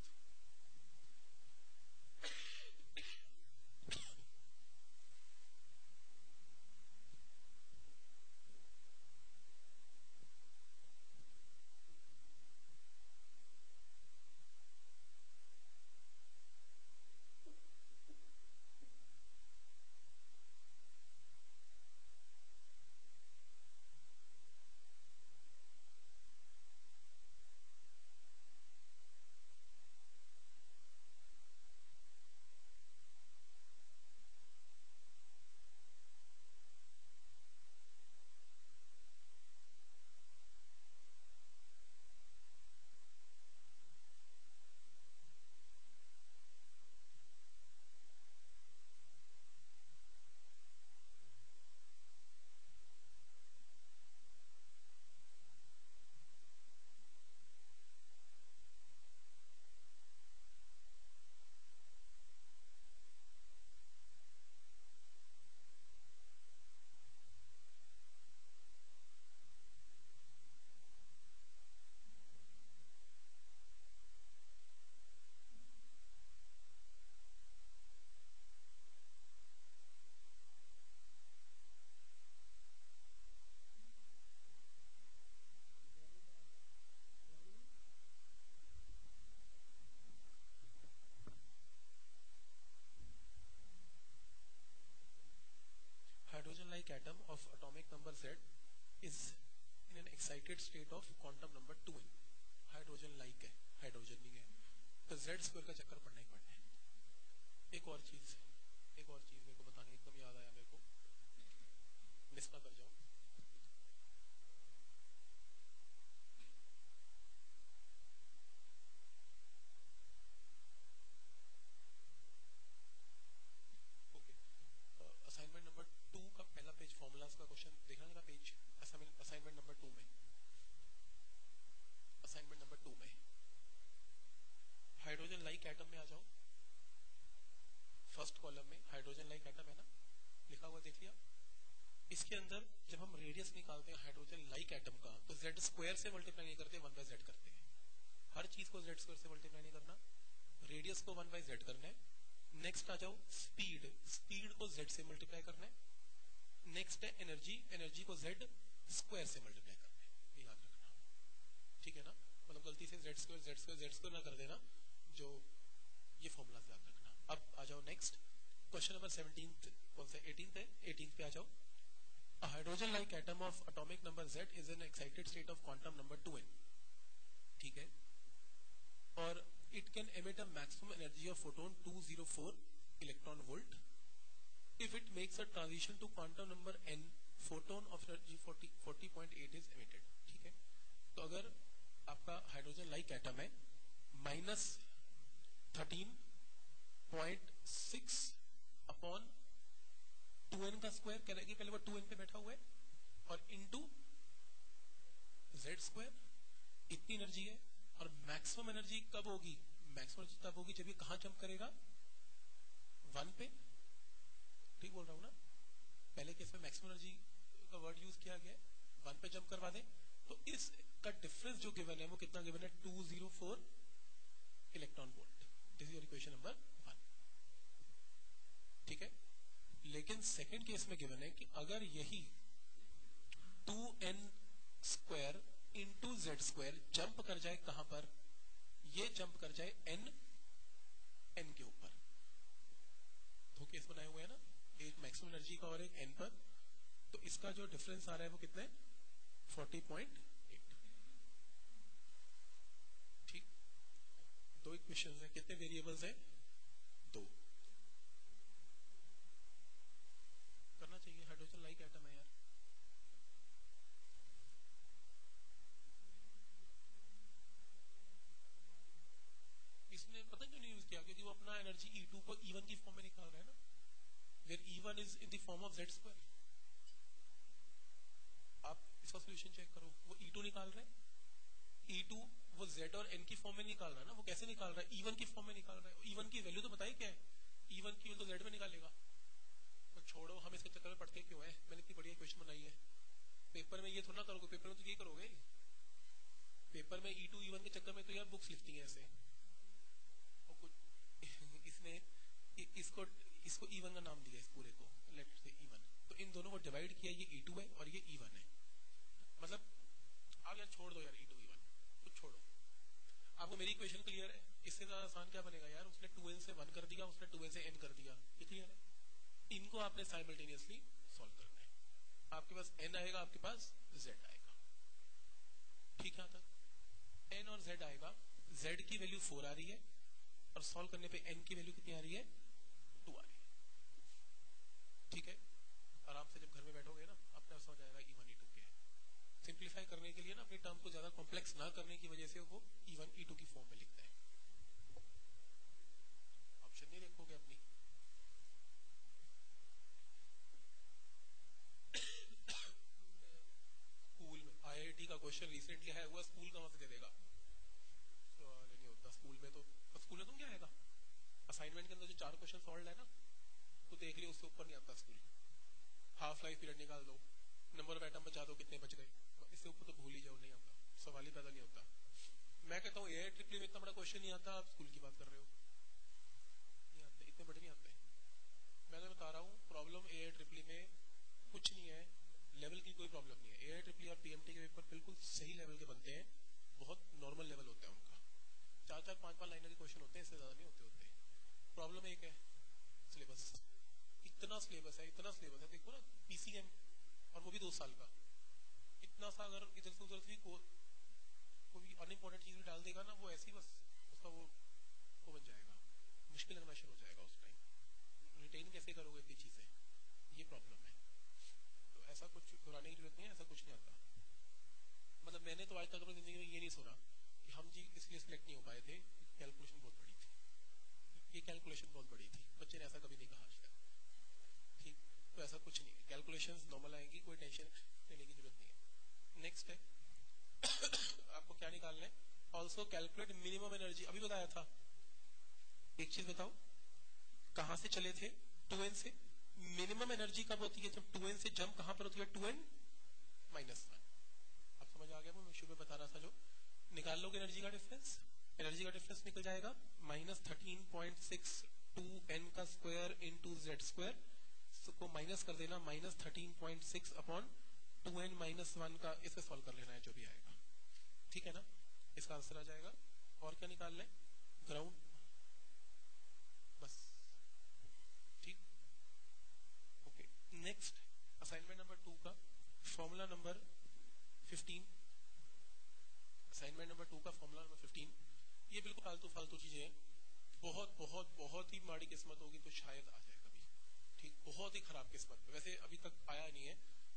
hydrogen-like atom of atomic number Z is in an excited state of quantum number 2n. Hydrogen like है, हाइड्रोजन नहीं है. तो जेड स्क्वायर का चक्कर पड़ना ही पड़ना है. एक और चीज़, एक और चीज़ मेरे को बतानी एकदम याद आया मेरे को. मिस ना कर जाओ. फॉर्मूलाज का क्वेश्चन देखना जरा पेज असाइनमेंट नंबर टू में असाइनमेंट नंबर टू में हाइड्रोजन लाइक एटम में आ जाओ फ़र्स्ट कॉलम में हाइड्रोजन लाइक एटम है ना लिखा हुआ देख लिया इसके अंदर जब हम रेडियस निकालते हैं हाइड्रोजन लाइक एटम का तो जेड स्क्वायर से मल्टीप्लाई नहीं करते वन बाय जेड करते हैं हर चीज़ को जेड स्क्वायर से मल्टीप्लाई नहीं करना रेडियस को वन बाय जेड करना है। नेक्स्ट आ जाओ स्पीड स्पीड को जेड से मल्टीप्लाई करना है। नेक्स्ट है एनर्जी एनर्जी को जेड स्क्वायर से मल्टीप्लाई करना है। याद रखना। ठीक है ना? मतलब गलती से Z square Z square Z square ना कर देना। जो ये फॉर्मूला याद रखना। अब आ जाओ नेक्स्ट क्वेश्चन नंबर सेवनटीन कौन सा? एटीन है। एटीन पे आ जाओ। A hydrogen like atom of atomic number Z is in excited state of quantum number 2n. ठीक है? और it can emit a maximum energy of photon 204 electron volt if it makes a transition to quantum number n photon of energy 40 40.8 is emitted ठीक है तो अगर आपका hydrogen like atom है minus thirteen point six upon two N का square कह रहे पहले वो टू एन पे बैठा हुआ है और इनटू जेड स्क्वायर इतनी एनर्जी है और मैक्सिमम एनर्जी कब होगी? मैक्सिमम एनर्जी तब होगी जब ये कहाँ जंप करेगा? वन पे? ठीक बोल रहा हूँ ना? पहले केस में मैक्सिमम एनर्जी का वर्ड यूज़ किया गया वन पे जंप करवा दे। तो इस का डिफरेंस जो गिवन है, वो कितना गिवन है? Two zero four electron volt this is equation number one ठीक है? लेकिन सेकेंड केस में गिवन है कि अगर यही two N square into Z square jump कर जाए कहाँ पर? ये जंप कर जाए एन एन के ऊपर। दो केस बनाए हुए हैं ना? एक मैक्सिमम एनर्जी का और एक एन पर। तो इसका जो डिफरेंस आ रहा है वो कितना है? फोर्टी पॉइंट एट ठीक? दो इक्वेशन है। कितने वेरिएबल्स है दो करना चाहिए हाइड्रोजन लाइक एटम है यार इसने पता क्यों नहीं यूज़ किया क्योंकि वो अपना एनर्जी E2 को E1 की फॉर्म में निकाल रहा है ना where E1 is in the form of Z square आप इसका सॉल्यूशन चेक करो। वो E2 निकाल रहा है। E2 वो Z और N की फॉर्म में निकाल रहा है ना? वो कैसे निकाल रहा है? E1 की फॉर्म में निकाल रहा है। E1 की वैल्यू तो बताइए क्या है? E1 की वैल्यू तो Z में निकालेगा। तो छोड़ो, हम इसके चक्कर में पढ़ते क्यों है? मैंने इतनी बढ़िया क्वेश्चन बनाई है। पेपर में ये थोड़ा करोगे। पेपर में तो यही करोगे? पेपर में E2 E1 के चक्कर में तो यार बुक्स लिखती हैं ऐसे। और कुछ [LAUGHS] इसने इसको इसको E1 का नाम दिया इस पूरे को। लेट से E1 तो इन दोनों को डिवाइड किया, ये E2 है और ये E1 है। मतलब आप यार छोड़ दो यार E2 E1 कुछ छोड़ो। आपको मेरी इक्वेशन क्लियर है? इससे ज़्यादा आसान क्या बनेगा यार? उसने 2n से 1 कर दिया, उसने 2n से n कर दिया। ये क्लियर है? इनको आपने साइमल्टेनियसली सॉल्व करना है। आपके पास n आएगा, आपके पास z आएगा। ठीक है तक n और z आएगा। Z की वैल्यू 4 आ रही है और सॉल्व करने पे एन की वैल्यू कितनी आ रही 2 आ रही है? ठीक है? आराम से जब घर में बैठोगे ना अपने आप समझ आएगा e1 e2 के। सिंप्लीफाई करने के लिए ना, अपने टर्म को ज़्यादा कॉम्प्लेक्स ना करने की वजह से वो e1 e2 की फॉर्म में लिखता है। ऑप्शन नहीं देखोगे अपनी। स्कूल में आईआईटी का क्वेश्चन रिसेंटली आया हुआ स्कूल कहाँ से दे देगा सवाल नहीं होता स्कूल में तो स्कूल में तुम क्या आएगा? असाइनमेंट के अंदर जो चार क्वेश्चन सॉल्व है ना तो देख लियो उससे ऊपर नहीं आता स्कूल हाफ़ लाइफ पीरियड निकाल दो। नंबर ऑफ़ आइटम बचा दो, कितने बच गए। इससे ऊपर तो भूल ही जाओ, नहीं आता। सवाल ही पैदा नहीं होता। मैं कहता हूँ ए ट्रिपली में इतना बड़ा क्वेश्चन नहीं आता, आप स्कूल की बात कर रहे हो। नहीं आते, इतने बड़े नहीं आते। मैं तो बता रहा हूँ प्रॉब्लम ए ट्रिपली में कुछ नहीं है लेवल की कोई प्रॉब्लम नहीं है। ए ट्रिपली और पीएमटी के पेपर बिल्कुल सही लेवल के बनते हैं, बहुत नॉर्मल लेवल होता है उनका। चार चार पाँच पाँच लाइनर के क्वेश्चन होते हैं, इससे ज़्यादा नहीं होते होते। प्रॉब्लम एक है सिलेबस इतना सिलेबस है इतना सिलेबस है। देखो ना पीसीएम और वो भी दो साल का। इतना सा अगर इधर से उधर से को, कोई अनइम्पोर्टेंट चीज़ भी डाल देगा ना वो ऐसी बस उसका वो वो बन जाएगा। मुश्किल लगना शुरू हो जाएगा उस टाइम रिटेन कैसे करोगे इतनी चीज़ें? ये प्रॉब्लम है। तो ऐसा कुछ घुराने की ज़रूरत नहीं है ऐसा कुछ नहीं आता। मतलब मैंने तो आज तक अपनी ज़िंदगी में ये नहीं सुना कि हम जी इसलिए सिलेक्ट नहीं हो पाए थे कैलकुलेशन बहुत बड़ी थी। ये कैलकुलेशन बहुत बड़ी थी। बच्चे ने ऐसा कभी नहीं कहा। तो ऐसा कुछ नहीं है। कैलकुलेशन नॉर्मल आएँगी, कोई टेंशन लेने की ज़रूरत नहीं है। नेक्स्ट है। [COUGHS] आपको क्या निकालना है? ऑल्सो कैलकुलेट मिनिमम एनर्जी अभी बताया था। एक चीज़ बताओ। कहाँ से चले थे? टू से। मिनिमम एनर्जी कब होती है? जब टू से जंप कहाँ पर होती है? टू माइनस वन अब समझ आ गया मैं शुरू में बता रहा था जो। निकाल लोगे एनर्जी का डिफरेंस एनर्जी का डिफरेंस निकल जाएगा। Minus thirteen point six two N का स्क्वायर इंटू जेड स्क्वायर को माइनस कर देना minus thirteen point six upon two N minus one का इसे सॉल्व कर लेना है जो भी आएगा। ठीक है ना? इसका आंसर आ जाएगा। और क्या निकाल लें? ग्राउंड बस। ठीक? Okay next assignment number two का formula number fifteen assignment number two का फॉर्मूला नंबर फिफ्टीन ये बिल्कुल फालतू फालतू चीज़ें हैं। बहुत बहुत बहुत ही माड़ी किस्मत होगी तो शायद आ जाए। ठीक, बहुत ही खराब किस्मत वैसे अभी तक आया नहीं है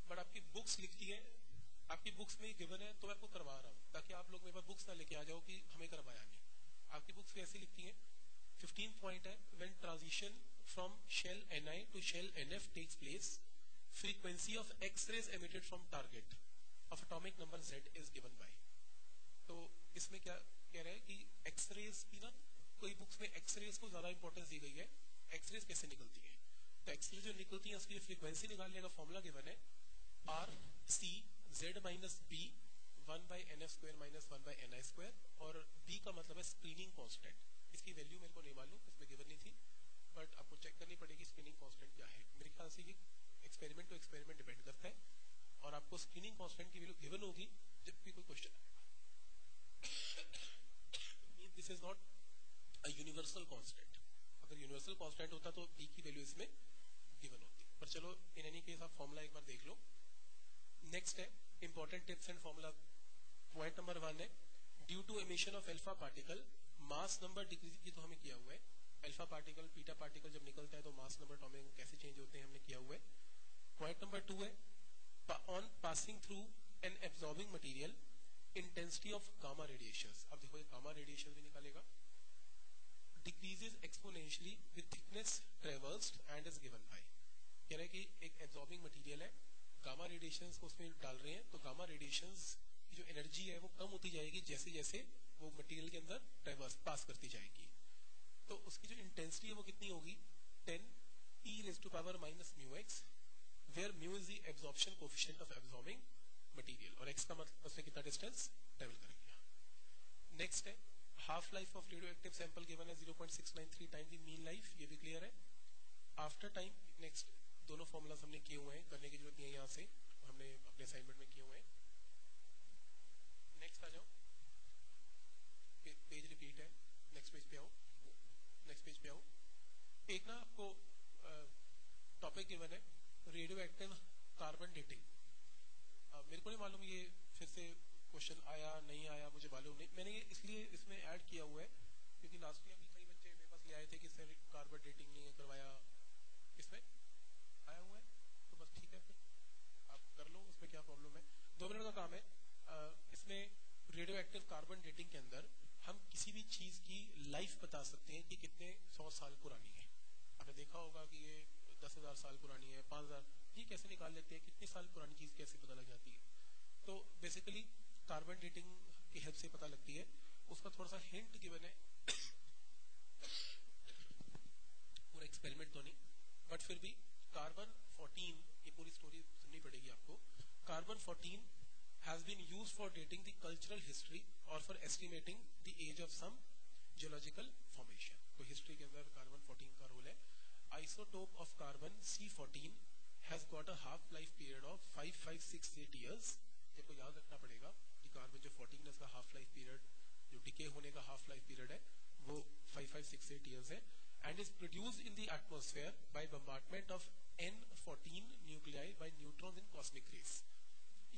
बट आपकी बुक्स लिखती है, आपकी बुक्स में गिवन है तो मैं आपको करवा रहा हूँ, ताकि आप लोग मेरे पास बुक्स ना लेके आ जाओ कि हमें करवाया नहीं। आपकी बुक्स ऐसी लिखती हैं। फिफ्टीन पॉइंट है when transition from shell N I to shell N F takes place of X rays emitted from target of atomic number Z is given by तो इसमें क्या कह रहे हैं कि एक्स रेज की ना, कोई बुक्स में एक्स रेज को ज़्यादा इंपॉर्टेंस दी गई है एक्स रेज कैसे निकलती है? एक्स जो निकलती है, उसकी फ्रीक्वेंसी निकालने का फॉर्मूला गिवन है R C Z minus B one by N F square minus one by N I square और बी का मतलब है स्क्रीनिंग कॉन्स्टेंट इसकी वैल्यू मेरे को नहीं मालूम, इसमें गिवन नहीं थी बट आपको चेक करनी पड़ेगी स्क्रीनिंग कॉन्स्टेंट क्या है. मेरे ख्याल से ये एक्सपेरिमेंट टू एक्सपेरिमेंट डिपेंड करता है, और आपको स्क्रीनिंग कॉन्स्टेंट की वैल्यू गिवन होगी जब भी कोई क्वेश्चन आएगा this is not a universal constant अगर यूनिवर्सल कॉन्स्टेंट होता तो बी की वैल्यू इसमें पर चलो इन एनी केस आप फॉर्मूला एक बार देख लो। नेक्स्ट है important tips and formula point number one है due to emission of alpha particle mass number decrease ये तो हमें किया हुआ है। अल्फ़ा पार्टिकल बीटा पार्टिकल जब निकलता है तो मास नंबर टॉमिक कैसे चेंज होते हैं, हमने किया हुआ है। पॉइंट नंबर टू है on passing through an absorbing material intensity of gamma radiations अब देखो, ये गामा रेडिएशन भी निकालेगा। Decreases exponentially with thickness traversed and is given by कह रहे हैं कि एक एब्जॉर्बिंग मटेरियल है गामा रेडिएशंस को उसमें डाल रहे हैं तो गामा रेडिएशन की जो एनर्जी है वो कम होती जाएगी जैसे जैसे वो मटेरियल के अंदर ट्रेवर्स पास करती जाएगी। तो उसकी जो इंटेंसिटी है वो कितनी होगी? 10 e raised to power minus mu x, where mu is the absorption coefficient of absorbing material, और एक्स का मतलब उसमें कितना डिस्टेंस ट्रेवल कर गया नेक्स्ट है half life of radioactive sample given है 0.693 टाइम दी मीन लाइफ ये भी क्लियर है। आफ्टर टाइम नेक्स्ट दोनों फॉर्मूलाज हमने किए हुए हैं, करने की ज़रूरत नहीं है यहाँ से हमने अपने असाइनमेंट में किए हुए हैं। नेक्स्ट आ जाओ। पेज रिपीट है। नेक्स्ट पेज पे आओ। नेक्स्ट पेज पे आओ। एक ना आपको टॉपिक गिवन है रेडियो एक्टिव कार्बन डेटिंग मेरे को नहीं मालूम ये फिर से क्वेश्चन आया, नहीं आया, मुझे मालूम नहीं। मैंने ये इसलिए इसमें ऐड किया हुआ है, क्योंकि लास्ट ईयर भी कई बच्चे मेरे पास ले आए थे कि सर कार्बन डेटिंग नहीं करवाया। इसमें आया हुआ है तो बस ठीक है फिर आप कर लो उसमें क्या प्रॉब्लम है? दो मिनट का काम है। इसमें रेडियो एक्टिव कार्बन डेटिंग के अंदर हम किसी भी चीज़ की लाइफ बता सकते हैं कि कितने सौ साल पुरानी है। आपने देखा होगा कि ये दस हज़ार साल पुरानी है, पाँच हज़ार, ये कैसे निकाल लेते हैं? कितनी साल पुरानी चीज़ कैसे पता लग जाती है? तो बेसिकली कार्बन डेटिंग की हेल्प से पता लगती है। उसका थोड़ा सा हिंट गिवन है। पूरा एक्सपेरिमेंट तो नहीं बट फिर भी कार्बन 14 ये पूरी स्टोरी सुननी पड़ेगी आपको। Carbon 14 has been used for dating the cultural history or for estimating the age of some geological formation. तो हिस्ट्री के अंदर कार्बन 14 का रोल है isotope of carbon C14 has got a half life period of 5568 years. ये को याद रखना पड़ेगा कि कार्बन जो 14 है उसका हाफ लाइफ पीरियड जो डिके होने का हाफ लाइफ पीरियड है वो 5568 years है and is produced in the atmosphere by bombardment of N14 nuclei by neutrons in cosmic rays.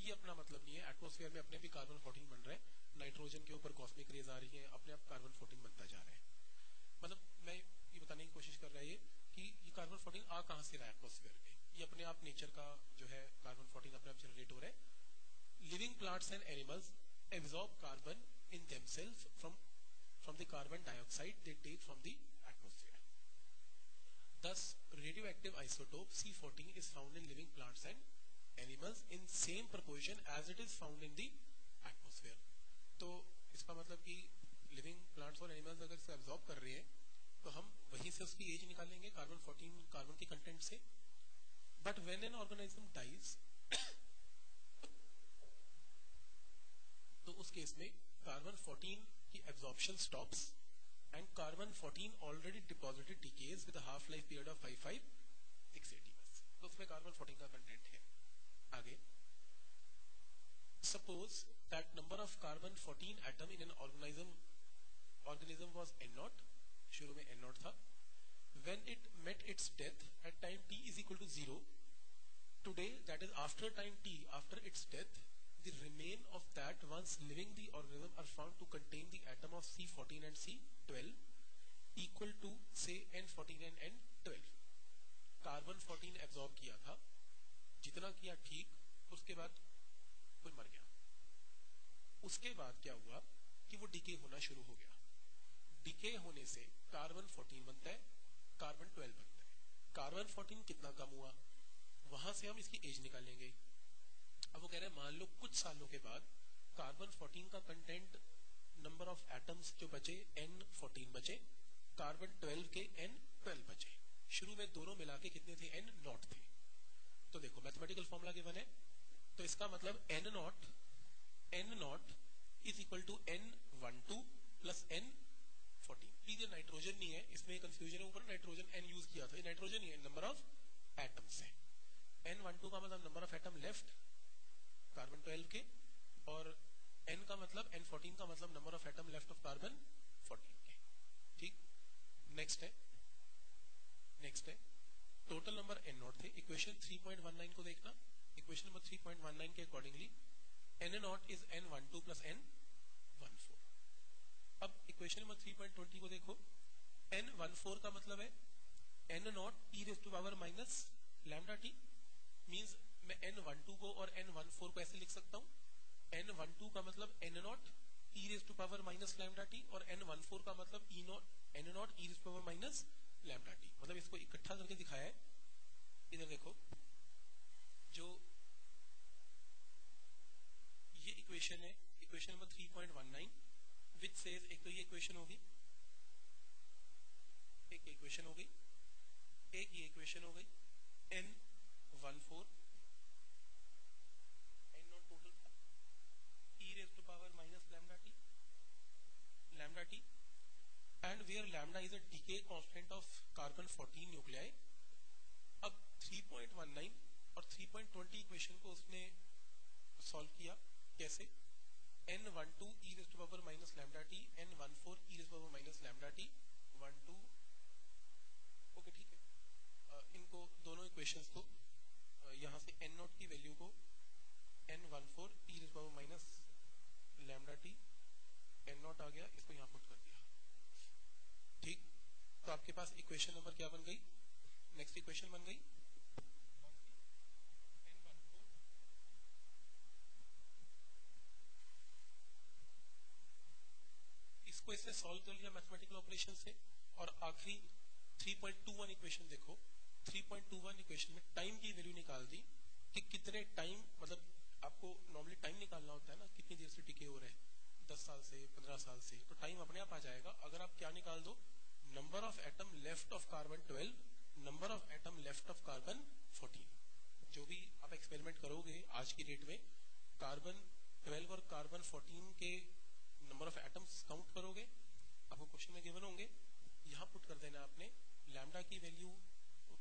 ये अपना मतलब नहीं है। एटमोस्फेयर में अपने भी कार्बन 14 बन रहा है। नाइट्रोजन के ऊपर कॉस्मिक रेज आ रही है। अपने आप कार्बन 14 बनता जा रहा है। मतलब मैं ये बताने की कोशिश कर रहा है कि ये कार्बन 14 आ कहाँ से रहा है एटमोस्फेयर में? ये अपने आप नेचर का जो है कार्बन 14 अपने आप जनरेट हो रहा है। Living plants and animals absorb carbon in themself from from the carbon dioxide they take from the atmosphere thus, radioactive isotope C14 is found in living plants and animals in same proportion as it is found in the atmosphere. तो इसका मतलब कि living plants और animals अगर इसे absorb कर रहे हैं तो हम वहीं से उसकी एज निकालेंगे कार्बन 14 कार्बन के कंटेंट से। But when an organism dies तो उस केस में कार्बन 14 की absorption stops and carbon 14 already decays with a half life period of 55 680 बस तो उसमें कार्बन 14 का कंटेंट है। आगे। Suppose that number of carbon 14 atom in an organism organism was N not शुरू में एन नॉट था। When it met its death at time T is equal to zero today that is after time T after its death The remain of that once living the organism are found to contain the atom of C14 and C12 equal to say N14 and N12. Carbon 14 absorbed किया था, जितना किया ठीक, उसके बाद कोई मर गया। उसके बाद क्या हुआ कि वो डिके होना शुरू हो गया। डिके होने से कार्बन 14 बनता है कार्बन 12 बनता है। कार्बन 14 कितना कम हुआ? वहाँ से हम इसकी एज निकालेंगे। अब वो कह रहे हैं, मान लो कुछ सालों के बाद कार्बन 14 का कंटेंट नंबर ऑफ़ एटम्स जो बचे एन 14 बचे कार्बन 12 के एन 12 बचे। शुरू में दोनों मिला के कितने थे? एन नॉट थे। तो देखो मैथमेटिकल फॉर्मूला गिवन है तो इसका मतलब N not N not is equal to N one two plus N fourteen ये नाइट्रोजन नहीं है। इसमें कंफ्यूजन है। ऊपर नाइट्रोजन एन यूज़ किया था। नाइट्रोजन नहीं है। नंबर ऑफ़ एटम्स है। एन वन टू का मतलब number of atom left carbon twelve के, और एन का मतलब एन फोर्टीन का मतलब number of atom left of carbon fourteen के। ठीक? नेक्स्ट है। नेक्स्ट है। टोटल नंबर एन नॉट थे इक्वेशन 3.19 को देखना। इक्वेशन नंबर 3.19 के accordingly N not is N one two plus N one four अब इक्वेशन नंबर 3.20 को देखो। एन वन फोर का मतलब है N not E raise to power minus lambda T means मैं एन वन टू को और एन वन फोर को ऐसे लिख सकता हूँ। एन वन टू का मतलब N not E raise to power minus lambda T और एन वन फोर का मतलब E not N not E raise to power minus lambda T मतलब इसको इकट्ठा करके दिखाया है। इधर देखो। जो ये इक्वेशन है इक्वेशन नंबर 3.19 विच सेज एक तो ये इक्वेशन होगी। एक इक्वेशन हो गई एक ये इक्वेशन हो गई N one four N not total था E raise to power minus lambda T lambda T and where lambda constant of carbon 14 nuclei. अब 3.19 और 3.20 इक्वेशन को उसने सॉल्व किया। कैसे? N one two E raise to power minus lambda T N one four E raise power minus lambda T one two okay ठीक है। इनको दोनों इक्वेशंस को यहाँ से n नॉट की वैल्यू को n one four E power minus lambda T n not आ गया। इसको यहाँ पुट तो आपके पास इक्वेशन नंबर क्या बन गई? नेक्स्ट इक्वेशन बन गई? इसको इससे सॉल्व कर लिया मैथमेटिकल ऑपरेशन से। और आखिरी 3.21 इक्वेशन देखो। 3.21 इक्वेशन में टाइम की वैल्यू निकाल दी कि कितने टाइम मतलब आपको नॉर्मली टाइम निकालना होता है ना, कितनी देर से टिके हो रहे हैं। दस साल से, पंद्रह साल से तो टाइम अपने आप आ जाएगा। अगर आप क्या निकाल दो? Number of atom left of carbon 12 number of atom left of carbon 14 जो भी आप एक्सपेरिमेंट करोगे आज की डेट में कार्बन 12 और कार्बन 14 के नंबर ऑफ़ एटम्स काउंट करोगे, आपको क्वेश्चन में गिवन होंगे। यहाँ पुट कर देना आपने लैम्डा की वैल्यू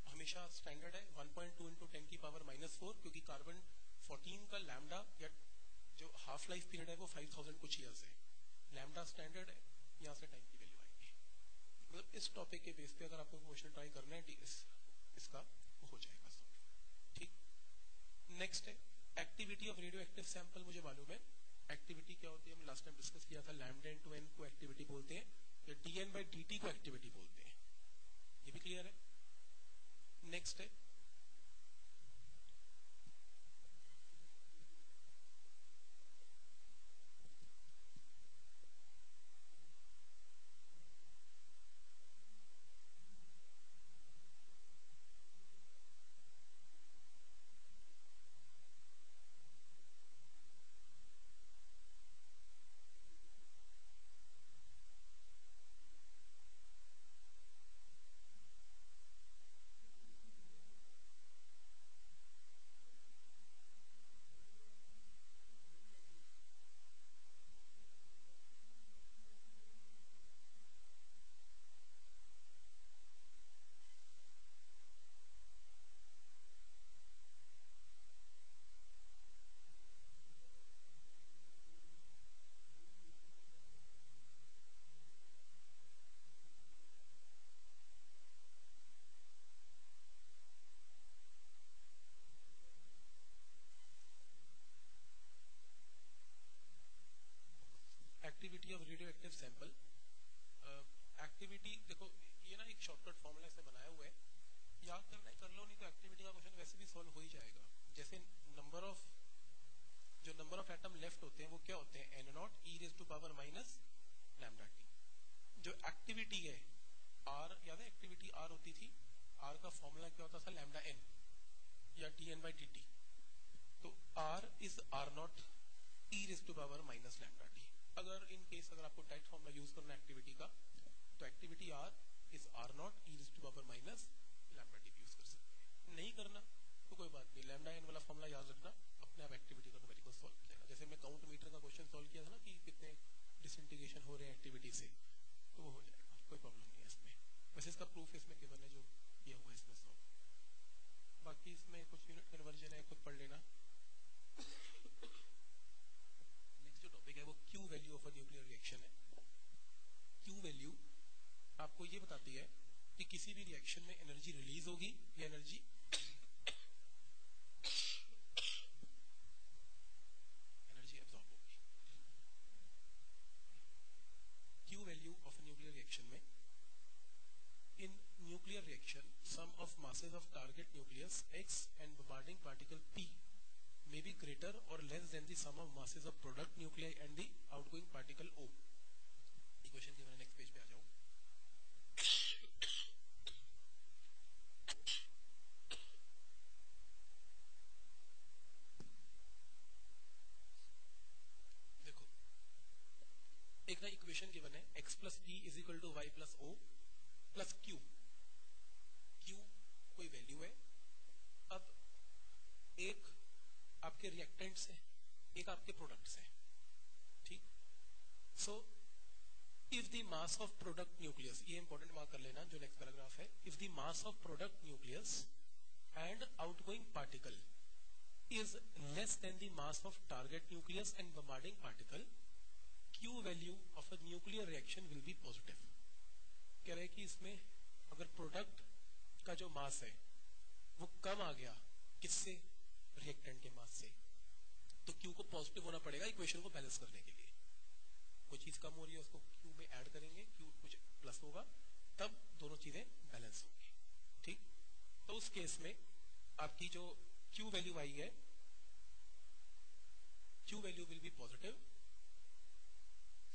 हमेशा स्टैंडर्ड है 1.2 पॉइंट टू इंटू टेन की पावर माइनस फोर क्योंकि कार्बन 14 का लैम्डा या जो हाफ़ लाइफ पीरियड है वो 5000 कुछ ईयर्स है। लैम्डा स्टैंडर्ड है, यहाँ से टाइम मतलब इस टॉपिक के बेस पे अगर आपको क्वेश्चन ट्राई करना है इस, इसका हो जाएगा ठीक? नेक्स्ट है activity of radio active sample मुझे मालूम है। एक्टिविटी क्या होती है? हम लास्ट टाइम डिस्कस किया था लैम्डा टू एन को एक्टिविटी बोलते हैं या डी एन बाई डी को एक्टिविटी बोलते हैं। ये भी क्लियर है? नेक्स्ट है sample uh, एक्टिविटी देखो ये ना एक शॉर्टकट फॉर्मूला से बनाया हुआ है। याद करना है कर लो नहीं तो एक्टिविटी का क्वेश्चन वैसे भी सॉल्व हो ही जाएगा। जैसे नंबर ऑफ़ जो नंबर ऑफ़ एटम लेफ़्ट होते हैं वो क्या होते हैं? N not E raise to power minus lambda T जो एक्टिविटी है आर याद है एक्टिविटी आर होती थी? आर का फॉर्मूला क्या होता था? लैम्डा एन या T N by T T तो R is R not E raise to power minus lambda T अगर इन केस अगर आपको टाइट फॉर्मूला यूज़ करना एक्टिविटी का तो activity R is R not E to power minus lambda T use कर सकते हैं। नहीं करना तो कोई बात नहीं। लैम्डा एन वाला फॉर्मूला याद रखना, अपने आप एक्टिविटी का न्यूमेरिकल सॉल्व किया जैसे मैं काउंट मीटर का क्वेश्चन सॉल्व किया था ना कि कितने डिसइंटीग्रेशन हो रहे हैं एक्टिविटी से तो वो हो जाएगा। कोई प्रॉब्लम नहीं है इसमें। वैसे इसका प्रूफ इसमें केवल है जो किया हुआ है इसमें सॉल्व बाकी इसमें कुछ यूनिट कन्वर्जन है, खुद पढ़ लेना। है, वो Q value of a nuclear reaction है। क्यू वैल्यू आपको ये बताती है कि किसी भी रिएक्शन में एनर्जी रिलीज़ होगी या एनर्जी एनर्जी एब्जॉर्ब होगी Q value of nuclear reaction में in nuclear reaction sum of masses of target nucleus x and bombarding particle p may be greater or less than the sum of masses of product nuclei and the outgoing particle o. Equation की मैं next page पे आ जाऊँ। देखो, एक ना equation given है x plus P is equal to Y plus O plus Q Q कोई value है। अब एक आपके रिएक्टेंट्स है। एक आपके प्रोडक्ट से ठीक? So if the mass of product nucleus ये इंपॉर्टेंट मार्क कर लेना जो नेक्स्ट पैराग्राफ है if the mass of product nucleus and outgoing particle is less than the mass of target nucleus and bombarding particle Q value of a nuclear reaction will be positive कह रहे कि इसमें अगर product का जो मास है, वो कम आ गया, किससे? रिएक्टेंट के मास से। तो क्यू को पॉजिटिव होना पड़ेगा इक्वेशन को बैलेंस करने के लिए। कोई चीज़ कम हो रही है, उसको क्यू में ऐड करेंगे क्यू कुछ प्लस होगा, तब दोनों चीज़ें बैलेंस होंगी। ठीक? तो उस केस में आपकी जो क्यू वैल्यू आई है Q value will be positive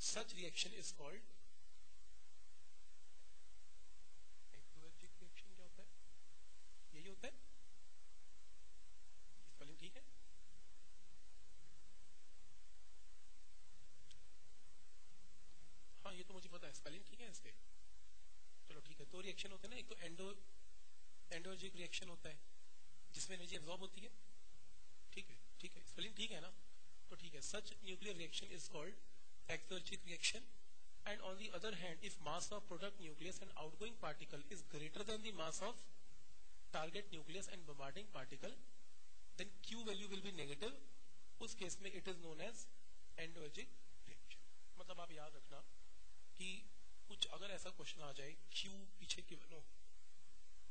such reaction is called exoergic reaction क्या होता है यही होता है स्पेलिंग ठीक है हाँ ये तो मुझे पता है स्पेलिंग ठीक है इसके चलो ठीक है दो रिएक्शन होते हैं ना, एक तो एंडो एंडोजिक रिएक्शन होता है, जिसमें एनर्जी एब्जॉर्ब होती है। ठीक है ठीक है स्पेलिंग ठीक है ना? तो ठीक है such nuclear reaction is called exoergic reaction and on the other hand if mass of product nucleus and outgoing particle is greater than the mass of target nucleus and bombarding particle then Q value will be negative उस case में it is known as endoergic reaction मतलब आप याद रखना कि कुछ अगर ऐसा क्वेश्चन आ जाए क्यू पीछे क्यों नो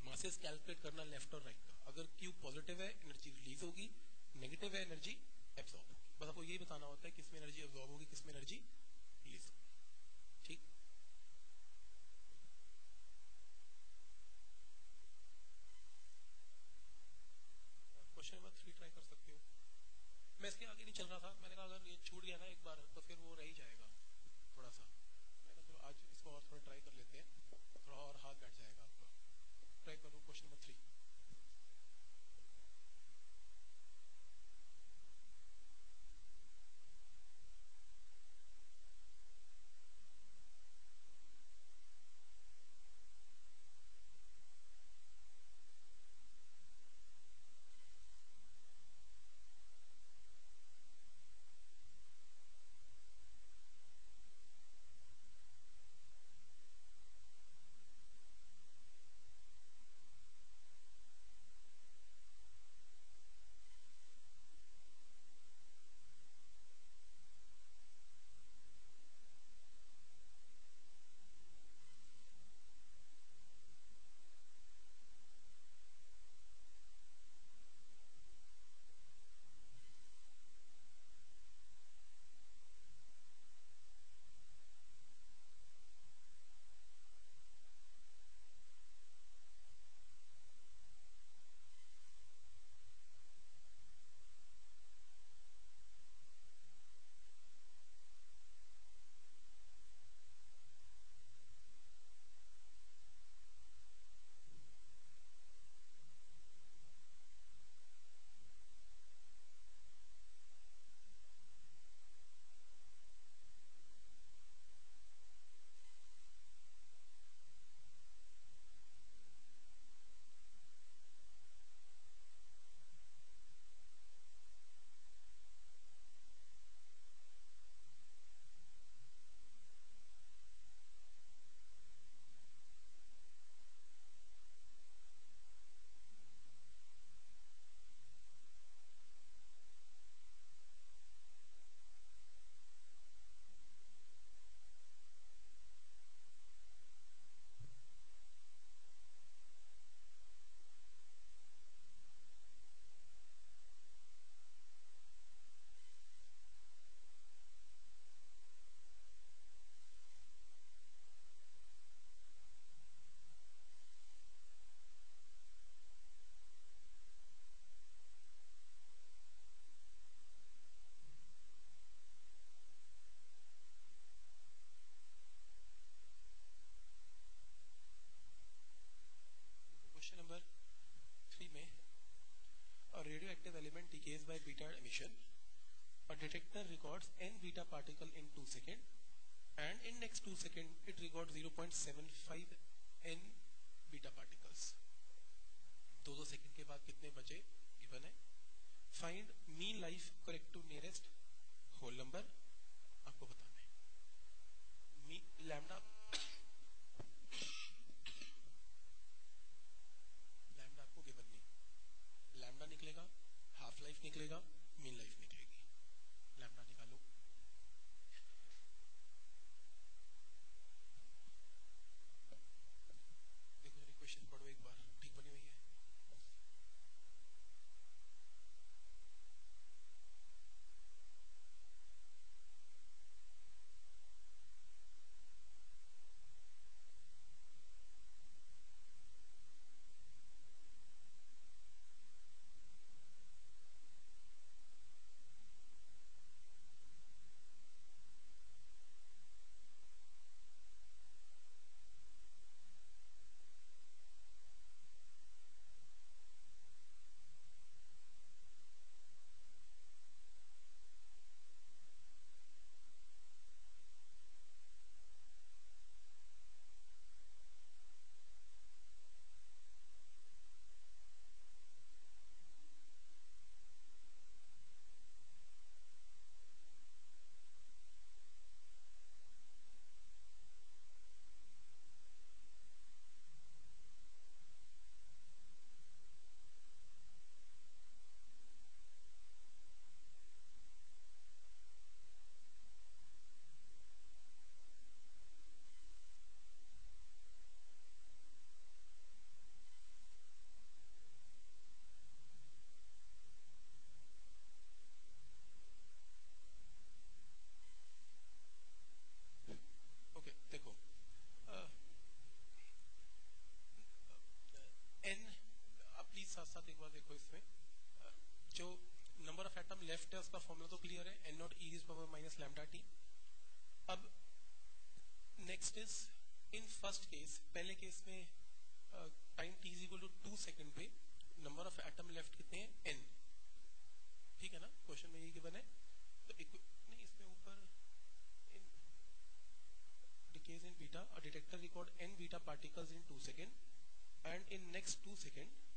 मासेस कैलकुलेट करना लेफ़्ट और राइट का। अगर क्यू पॉजिटिव है एनर्जी रिलीज़ होगी। नेगेटिव है एनर्जी एब्सॉर्ब होगी। बस आपको यही बताना होता है, किसमें एनर्जी एब्जॉर्ब होगी, किसमें energy emission, a detector records n beta particle in 2 seconds and in next 2 seconds it records 0.75 n beta particles. दो दो सेकंड के बाद कितने बचे गिवन है find mean life correct to nearest whole number आपको बताना है लैम्डा लैम्डा फ़र्स्ट केस पहले केस में time T is equal to two second पे नंबर ऑफ़ एटम लेफ़्ट कितने हैं? एन ठीक है ना? क्वेश्चन में ये गिवन है। तो नहीं इसमें ऊपर इन decays in beta, a detector record n beta particles in 2 seconds and in next 2 seconds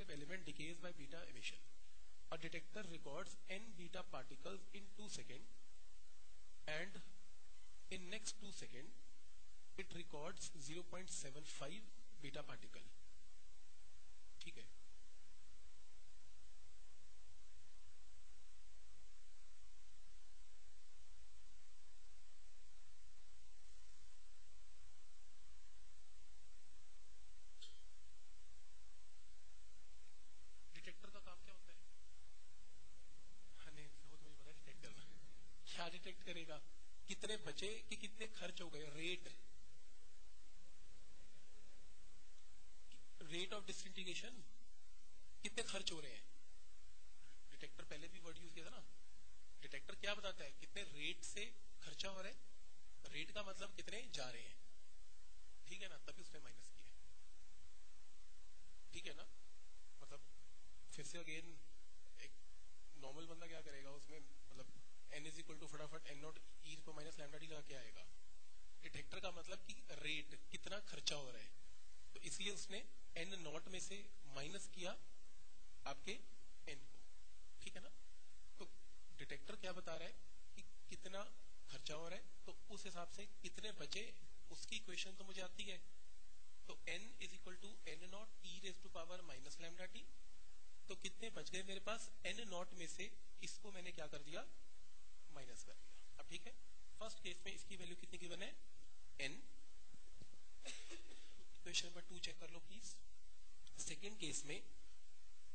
radioactive element decays by beta emission. A detector records n beta particles in 2 seconds and in next 2 seconds it records 0.75 beta particle करेगा? कितने बचे कि कितने खर्च हो गए? Rate rate of disintegration कितने खर्च हो रहे हैं? डिटेक्टर पहले भी वर्ड यूज़ किया था ना? डिटेक्टर क्या बताता है? कितने रेट से खर्चा हो रहा है? रेट का मतलब कितने जा रहे हैं? ठीक है ना? तभी उसने माइनस किया ठीक है ना? मतलब फिर से अगेन एक नॉर्मल बंदा क्या करेगा? उसमें n इज़ इक्वल टू फटाफट n नॉट ई को माइनस लैम्डा टी लगा के आएगा। डिटेक्टर का मतलब कि रेट कितना खर्चा हो रहा है। तो इसलिए उसने n नॉट में से माइनस किया आपके n को। ठीक है ना? तो डिटेक्टर क्या बता रहा है कि कितना खर्चा हो रहा है? तो उस हिसाब से कितने बचे, उसकी इक्वेशन तो मुझे आती है। तो n is equal to N not E raise to power minus lambda T तो कितने बच गए मेरे पास? N नॉट में से इसको मैंने क्या कर दिया? माइनस कर दिया अब ठीक है? फ़र्स्ट केस में इसकी वैल्यू कितनी गिवन है n. Equation number two check कर लो प्लीज़ सेकेंड केस में,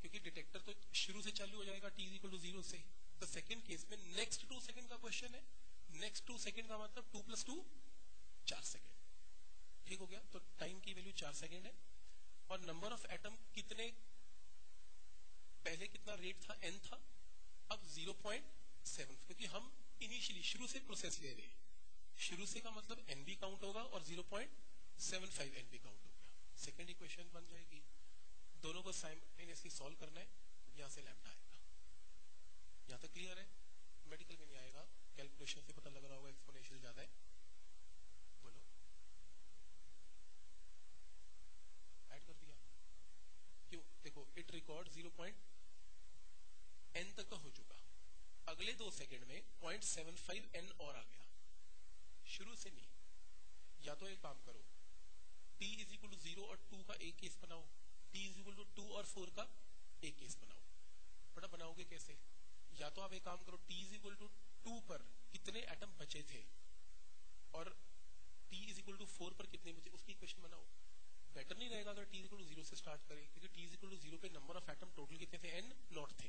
क्योंकि डिटेक्टर तो शुरू से चालू हो जाएगा टी इक्वल टू ज़ीरो से। तो सेकंड केस में नेक्स्ट टू सेकंड का क्वेश्चन है। नेक्स्ट टू सेकंड का मतलब टू प्लस टू चार सेकंड ठीक हो गया? तो टाइम की वैल्यू चार सेकंड है। और नंबर ऑफ़ एटम कितने, पहले कितना रेट था? एन था। अब ज़ीरो पॉइंट सेवन क्योंकि हम इनिशियली शुरू से प्रोसेस ले रहे हैं। शुरू से का मतलब एन बी काउंट होगा और zero point seven five N B count होगा सेकेंड इक्वेशन बन जाएगी। दोनों को साइमल्टेनियसली सॉल्व करना है। यहाँ से लैम्डा आएगा। यहाँ तक क्लियर है? मेडिकल में नहीं आएगा। कैलकुलेशन से पता लग रहा होगा एक्सपोनेंशियल ज़्यादा है। बोलो। ऐड कर दिया। क्यों? देखो it record zero point N तक का हो चुका अगले दो सेकंड में पॉइंट सेवन फाइव एन और आ गया। शुरू से नहीं। या तो एक काम करो। T is equal to zero और टू का एक केस बनाओ। T is equal to two और फोर का एक केस बनाओ। बड़ा बनाओगे कैसे? या तो आप एक काम करो। T is equal to two पर कितने एटम बचे थे? और T is equal to four पर कितने बचे? उसकी क्वेश्चन बनाओ। बेटर नहीं रहेगा अगर t is equal to zero से स्टार्ट करें। क्योंकि t is equal to zero पे नंबर ऑफ़ एटम टोटल कितने थे? N नॉट थे।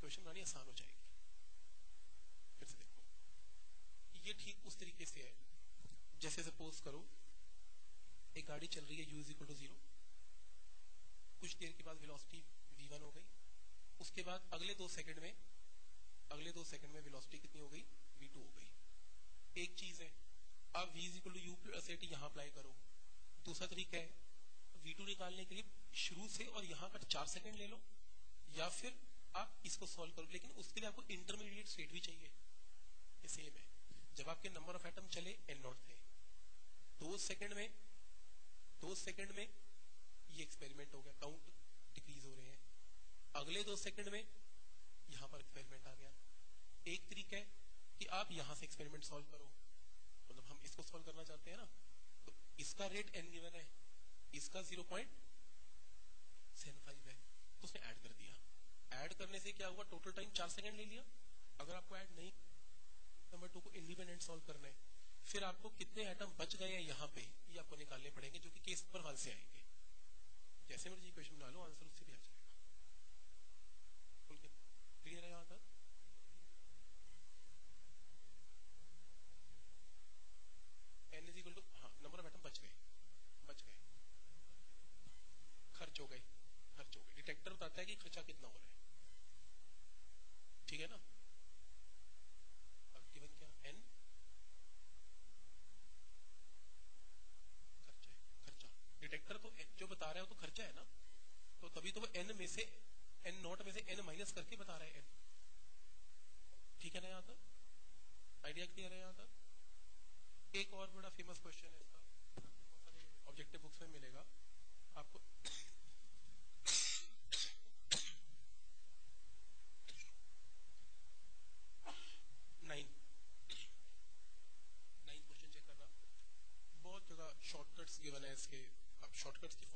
क्वेश्चन बनानी आसान हो जाएगी फिर से देखो ये ठीक उस तरीके से है। जैसे सपोज़ करो, एक गाड़ी चल रही है u is equal to zero कुछ देर के बाद वेलोसिटी v1 हो गई। उसके बाद अगले दो सेकंड में, अगले दो सेकंड में वेलोसिटी कितनी हो गई? V2 हो गई। एक चीज़ है अब v is equal to U plus at यहाँ अप्लाई करो। दूसरा तरीका है v2 निकालने के लिए शुरू से और यहाँ का चार सेकंड ले लो, या फिर आप इसको सॉल्व करो। लेकिन उसके लिए आपको इंटरमीडिएट स्टेट भी चाहिए। ये सेम है। जब आपके नंबर ऑफ़ एटम चले एन नॉट थे दो सेकंड में दो सेकंड में ये एक्सपेरिमेंट हो गया काउंट डिक्रीज हो रहे हैं। अगले दो सेकंड में यहाँ पर एक्सपेरिमेंट आ गया। एक तरीका है कि आप यहाँ से एक्सपेरिमेंट सॉल्व करो। मतलब हम इसको सॉल्व करना चाहते हैं ना तो इसका रेट एन गिवन है, इसका ज़ीरो पॉइंट सेवन फाइव है। तो उसने ऐड कर दिया। ऐड करने से क्या हुआ? टोटल टाइम चार सेकंड ले लिया। अगर आपको ऐड नहीं नंबर टू को इंडिपेंडेंट सॉल्व करना है। फिर आपको कितने आइटम बच गए हैं यहाँ पे, ये आपको निकालने पड़ेंगे, जो कि केस पर वाल से आएँगे। जैसे मर्ज़ी क्वेश्चन बना लो आंसर उससे भी आ जाएगा क्लियर है यहाँ तक एन इज़ इक्वल टू हाँ नंबर ऑफ़ आइटम बच गए बच गए खर्च हो गए खर्च हो गए डिटेक्टर बताता है कि खर्चा कितना हो रहा है ठीक है ना गिवन क्या एन खर्चा है खर्चा डिटेक्टर तो जो बता रहा है वो तो खर्चा है ना तो तभी तो वो एन में से एन नॉट में से एन माइनस करके बता रहा है एन ठीक है ना यहाँ तक आइडिया क्लियर है यहाँ तक एक और बड़ा फ़ेमस क्वेश्चन है इसका ऑब्जेक्टिव बुक्स में मिलेगा आपको नाइन नाइन क्वेश्चन चेक करना बहुत जगह शॉर्टकट्स गिवन है इसके अब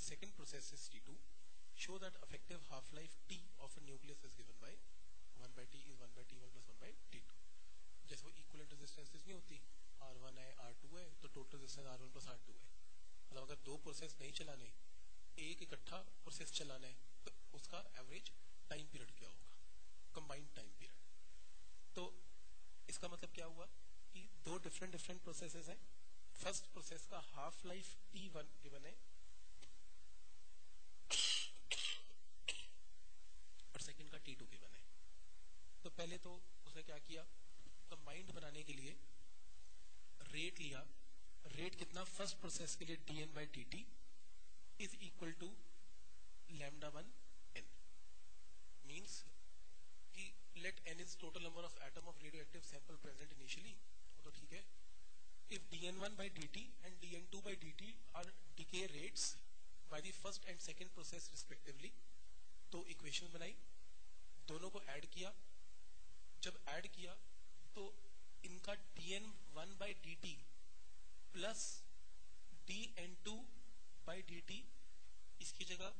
the second process is T2 show that effective half-life T of a nucleus is given by 1 by T is 1 by T1 plus 1 by T2 जैसे वो equivalent resistances नहीं होती R1 है R2 है तो total resistance R1 plus R2 है मतलब अगर दो प्रोसेस नहीं चलाने एक इकट्ठा प्रोसेस चलाना है तो उसका एवरेज टाइम पीरियड क्या होगा कंबाइंड टाइम पीरियड तो इसका मतलब क्या हुआ कि दो डिफरेंट डिफरेंट प्रोसेसेस हैं फ़र्स्ट प्रोसेस का टी वन गिवन है पहले तो उसने क्या किया? कंबाइंड बनाने के लिए रेट लिया। रेट कितना? फ़र्स्ट प्रोसेस के लिए T N by T T is equal to lambda one N means कि let N is total number of atom of radioactive sample present initially तो ठीक है। If dn1 by dt and dn2 by dt are decay rates by the first and second process respectively तो equation बनाई, दोनों को add किया जब add किया तो इनका dn1 D T plus dn2 by dt इसकी जगह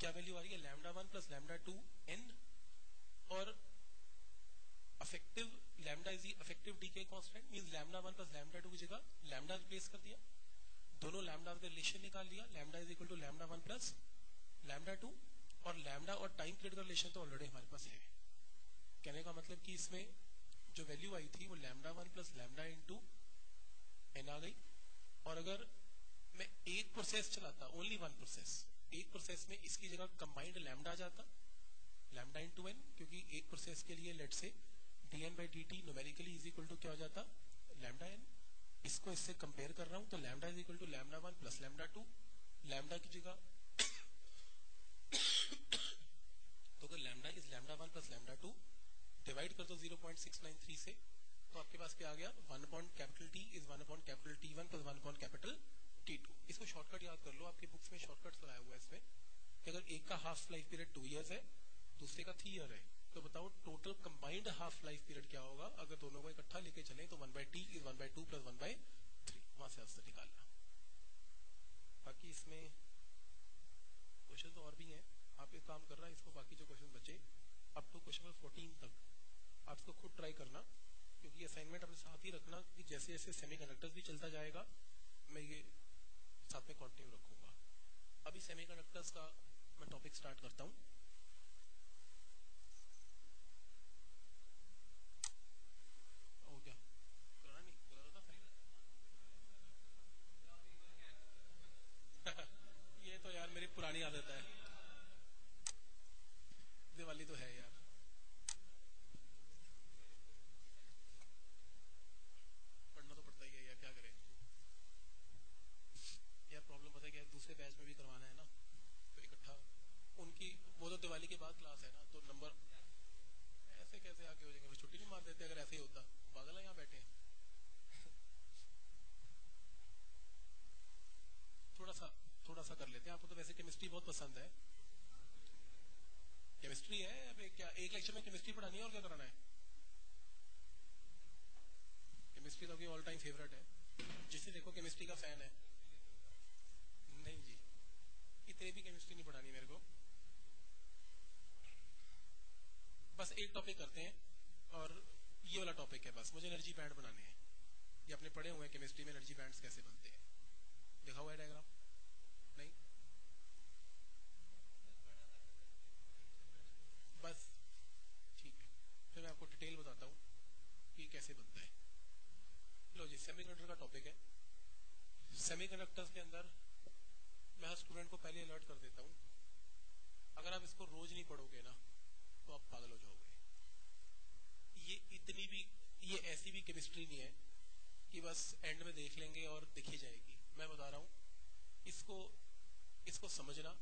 क्या वैल्यू आ रही है? Lambda one plus lambda two N और effective lambda is effective decay constant means lambda 1 plus lambda 2 की जगह लैम्डा रिप्लेस कर दिया। दोनों लैम्डा का रिलेशन निकाल लिया। Lambda is equal to lambda 1 plus lambda 2 और लैम्डा और टाइम पीरियड का रिलेशन तो ऑलरेडी हमारे पास है। कहने का मतलब कि इसमें जो वैल्यू आई थी वो lambda 1 plus lambda into N आ गई। और अगर मैं एक प्रोसेस चलाता ओनली वन प्रोसेस एक प्रोसेस में इसकी जगह कंबाइंड लैम्डा जाता लैम्डा इनटू एन क्योंकि एक प्रोसेस के लिए लेट से dn by dt numerically is equal to क्या हो जाता? लैम्डा n इसको इससे कंपेयर कर रहा हूँ तो lambda is equal to lambda one plus lambda two lambda की जगह [COUGHS] तो अगर lambda is lambda one plus lambda two divide कर दो 0.693 से तो आपके पास क्या आ गया? One upon capital T is one upon capital T one plus one upon capital T two इसको शॉर्टकट याद कर लो, आपकी बुक्स में शॉर्टकट लगाया हुआ है इसमें कि अगर एक का half life period two years है, दूसरे का थ्री ईयर है तो बताओ total combined half life period क्या होगा? अगर दोनों को इकट्ठा लेके चले तो one by T is one by two plus one by three वहाँ से आंसर निकालना। बाकी इसमें क्वेश्चन तो और भी हैं। आप एक काम कर रहा है इसको बाकी जो क्वेश्चन बचे अप टू क्वेश्चन फोर्टीन तक। आप इसको खुद ट्राई करना, क्योंकि असाइनमेंट अपने साथ ही रखना कि जैसे जैसे सेमी भी चलता जाएगा, मैं ये साथ में कंटिन्यू रखूँगा। अभी सेमी का मैं टॉपिक स्टार्ट करता हूँ हो गया कराना नहीं कराना था ये तो यार मेरी पुरानी आदत है दिवाली तो है यार पढ़ना तो पड़ता ही है यार क्या करें यार प्रॉब्लम पता है क्या है, दूसरे बैच में भी करवाना है ना तो इकट्ठा उनकी वो तो दिवाली के बाद क्लास है ना तो नंबर ऐसे कैसे आगे हो जाएँगे फिर छुट्टी नहीं मार देते अगर ऐसे ही होता पागल है यहाँ बैठे हैं थोड़ा सा थोड़ा सा कर लेते हैं आपको तो वैसे केमिस्ट्री बहुत पसंद है केमिस्ट्री है अबे क्या एक लेक्चर में केमिस्ट्री पढ़ानी है और क्या कराना है केमिस्ट्री तो आपकी ऑल टाइम फेवरेट है जिसे देखो केमिस्ट्री का फ़ैन है। नहीं जी। इतने भी केमिस्ट्री नहीं पढ़ानी मेरे को। बस एक टॉपिक करते हैं और ये वाला टॉपिक है बस। मुझे एनर्जी बैंड बनाने हैं। ये अपने पढ़े हुए केमिस्ट्री में एनर्जी बैंड्स कैसे बनते हैं। लिखा हुआ है डायग्राम नहीं बस ठीक है फिर मैं आपको डिटेल बताता हूँ कि कैसे बनता है लो जी सेमीकंडक्टर का टॉपिक है सेमीकंडक्टर्स के अंदर, मैं हर स्टूडेंट को पहले अलर्ट कर देता हूँ। अगर आप इसको रोज नहीं पढ़ोगे ना तो आप पागल हो जाओगे। ये इतनी भी, ये ऐसी भी केमिस्ट्री नहीं है कि बस एंड में देख लेंगे और दिखी जाएगी। मैं बता रहा हूँ, इसको इसको समझना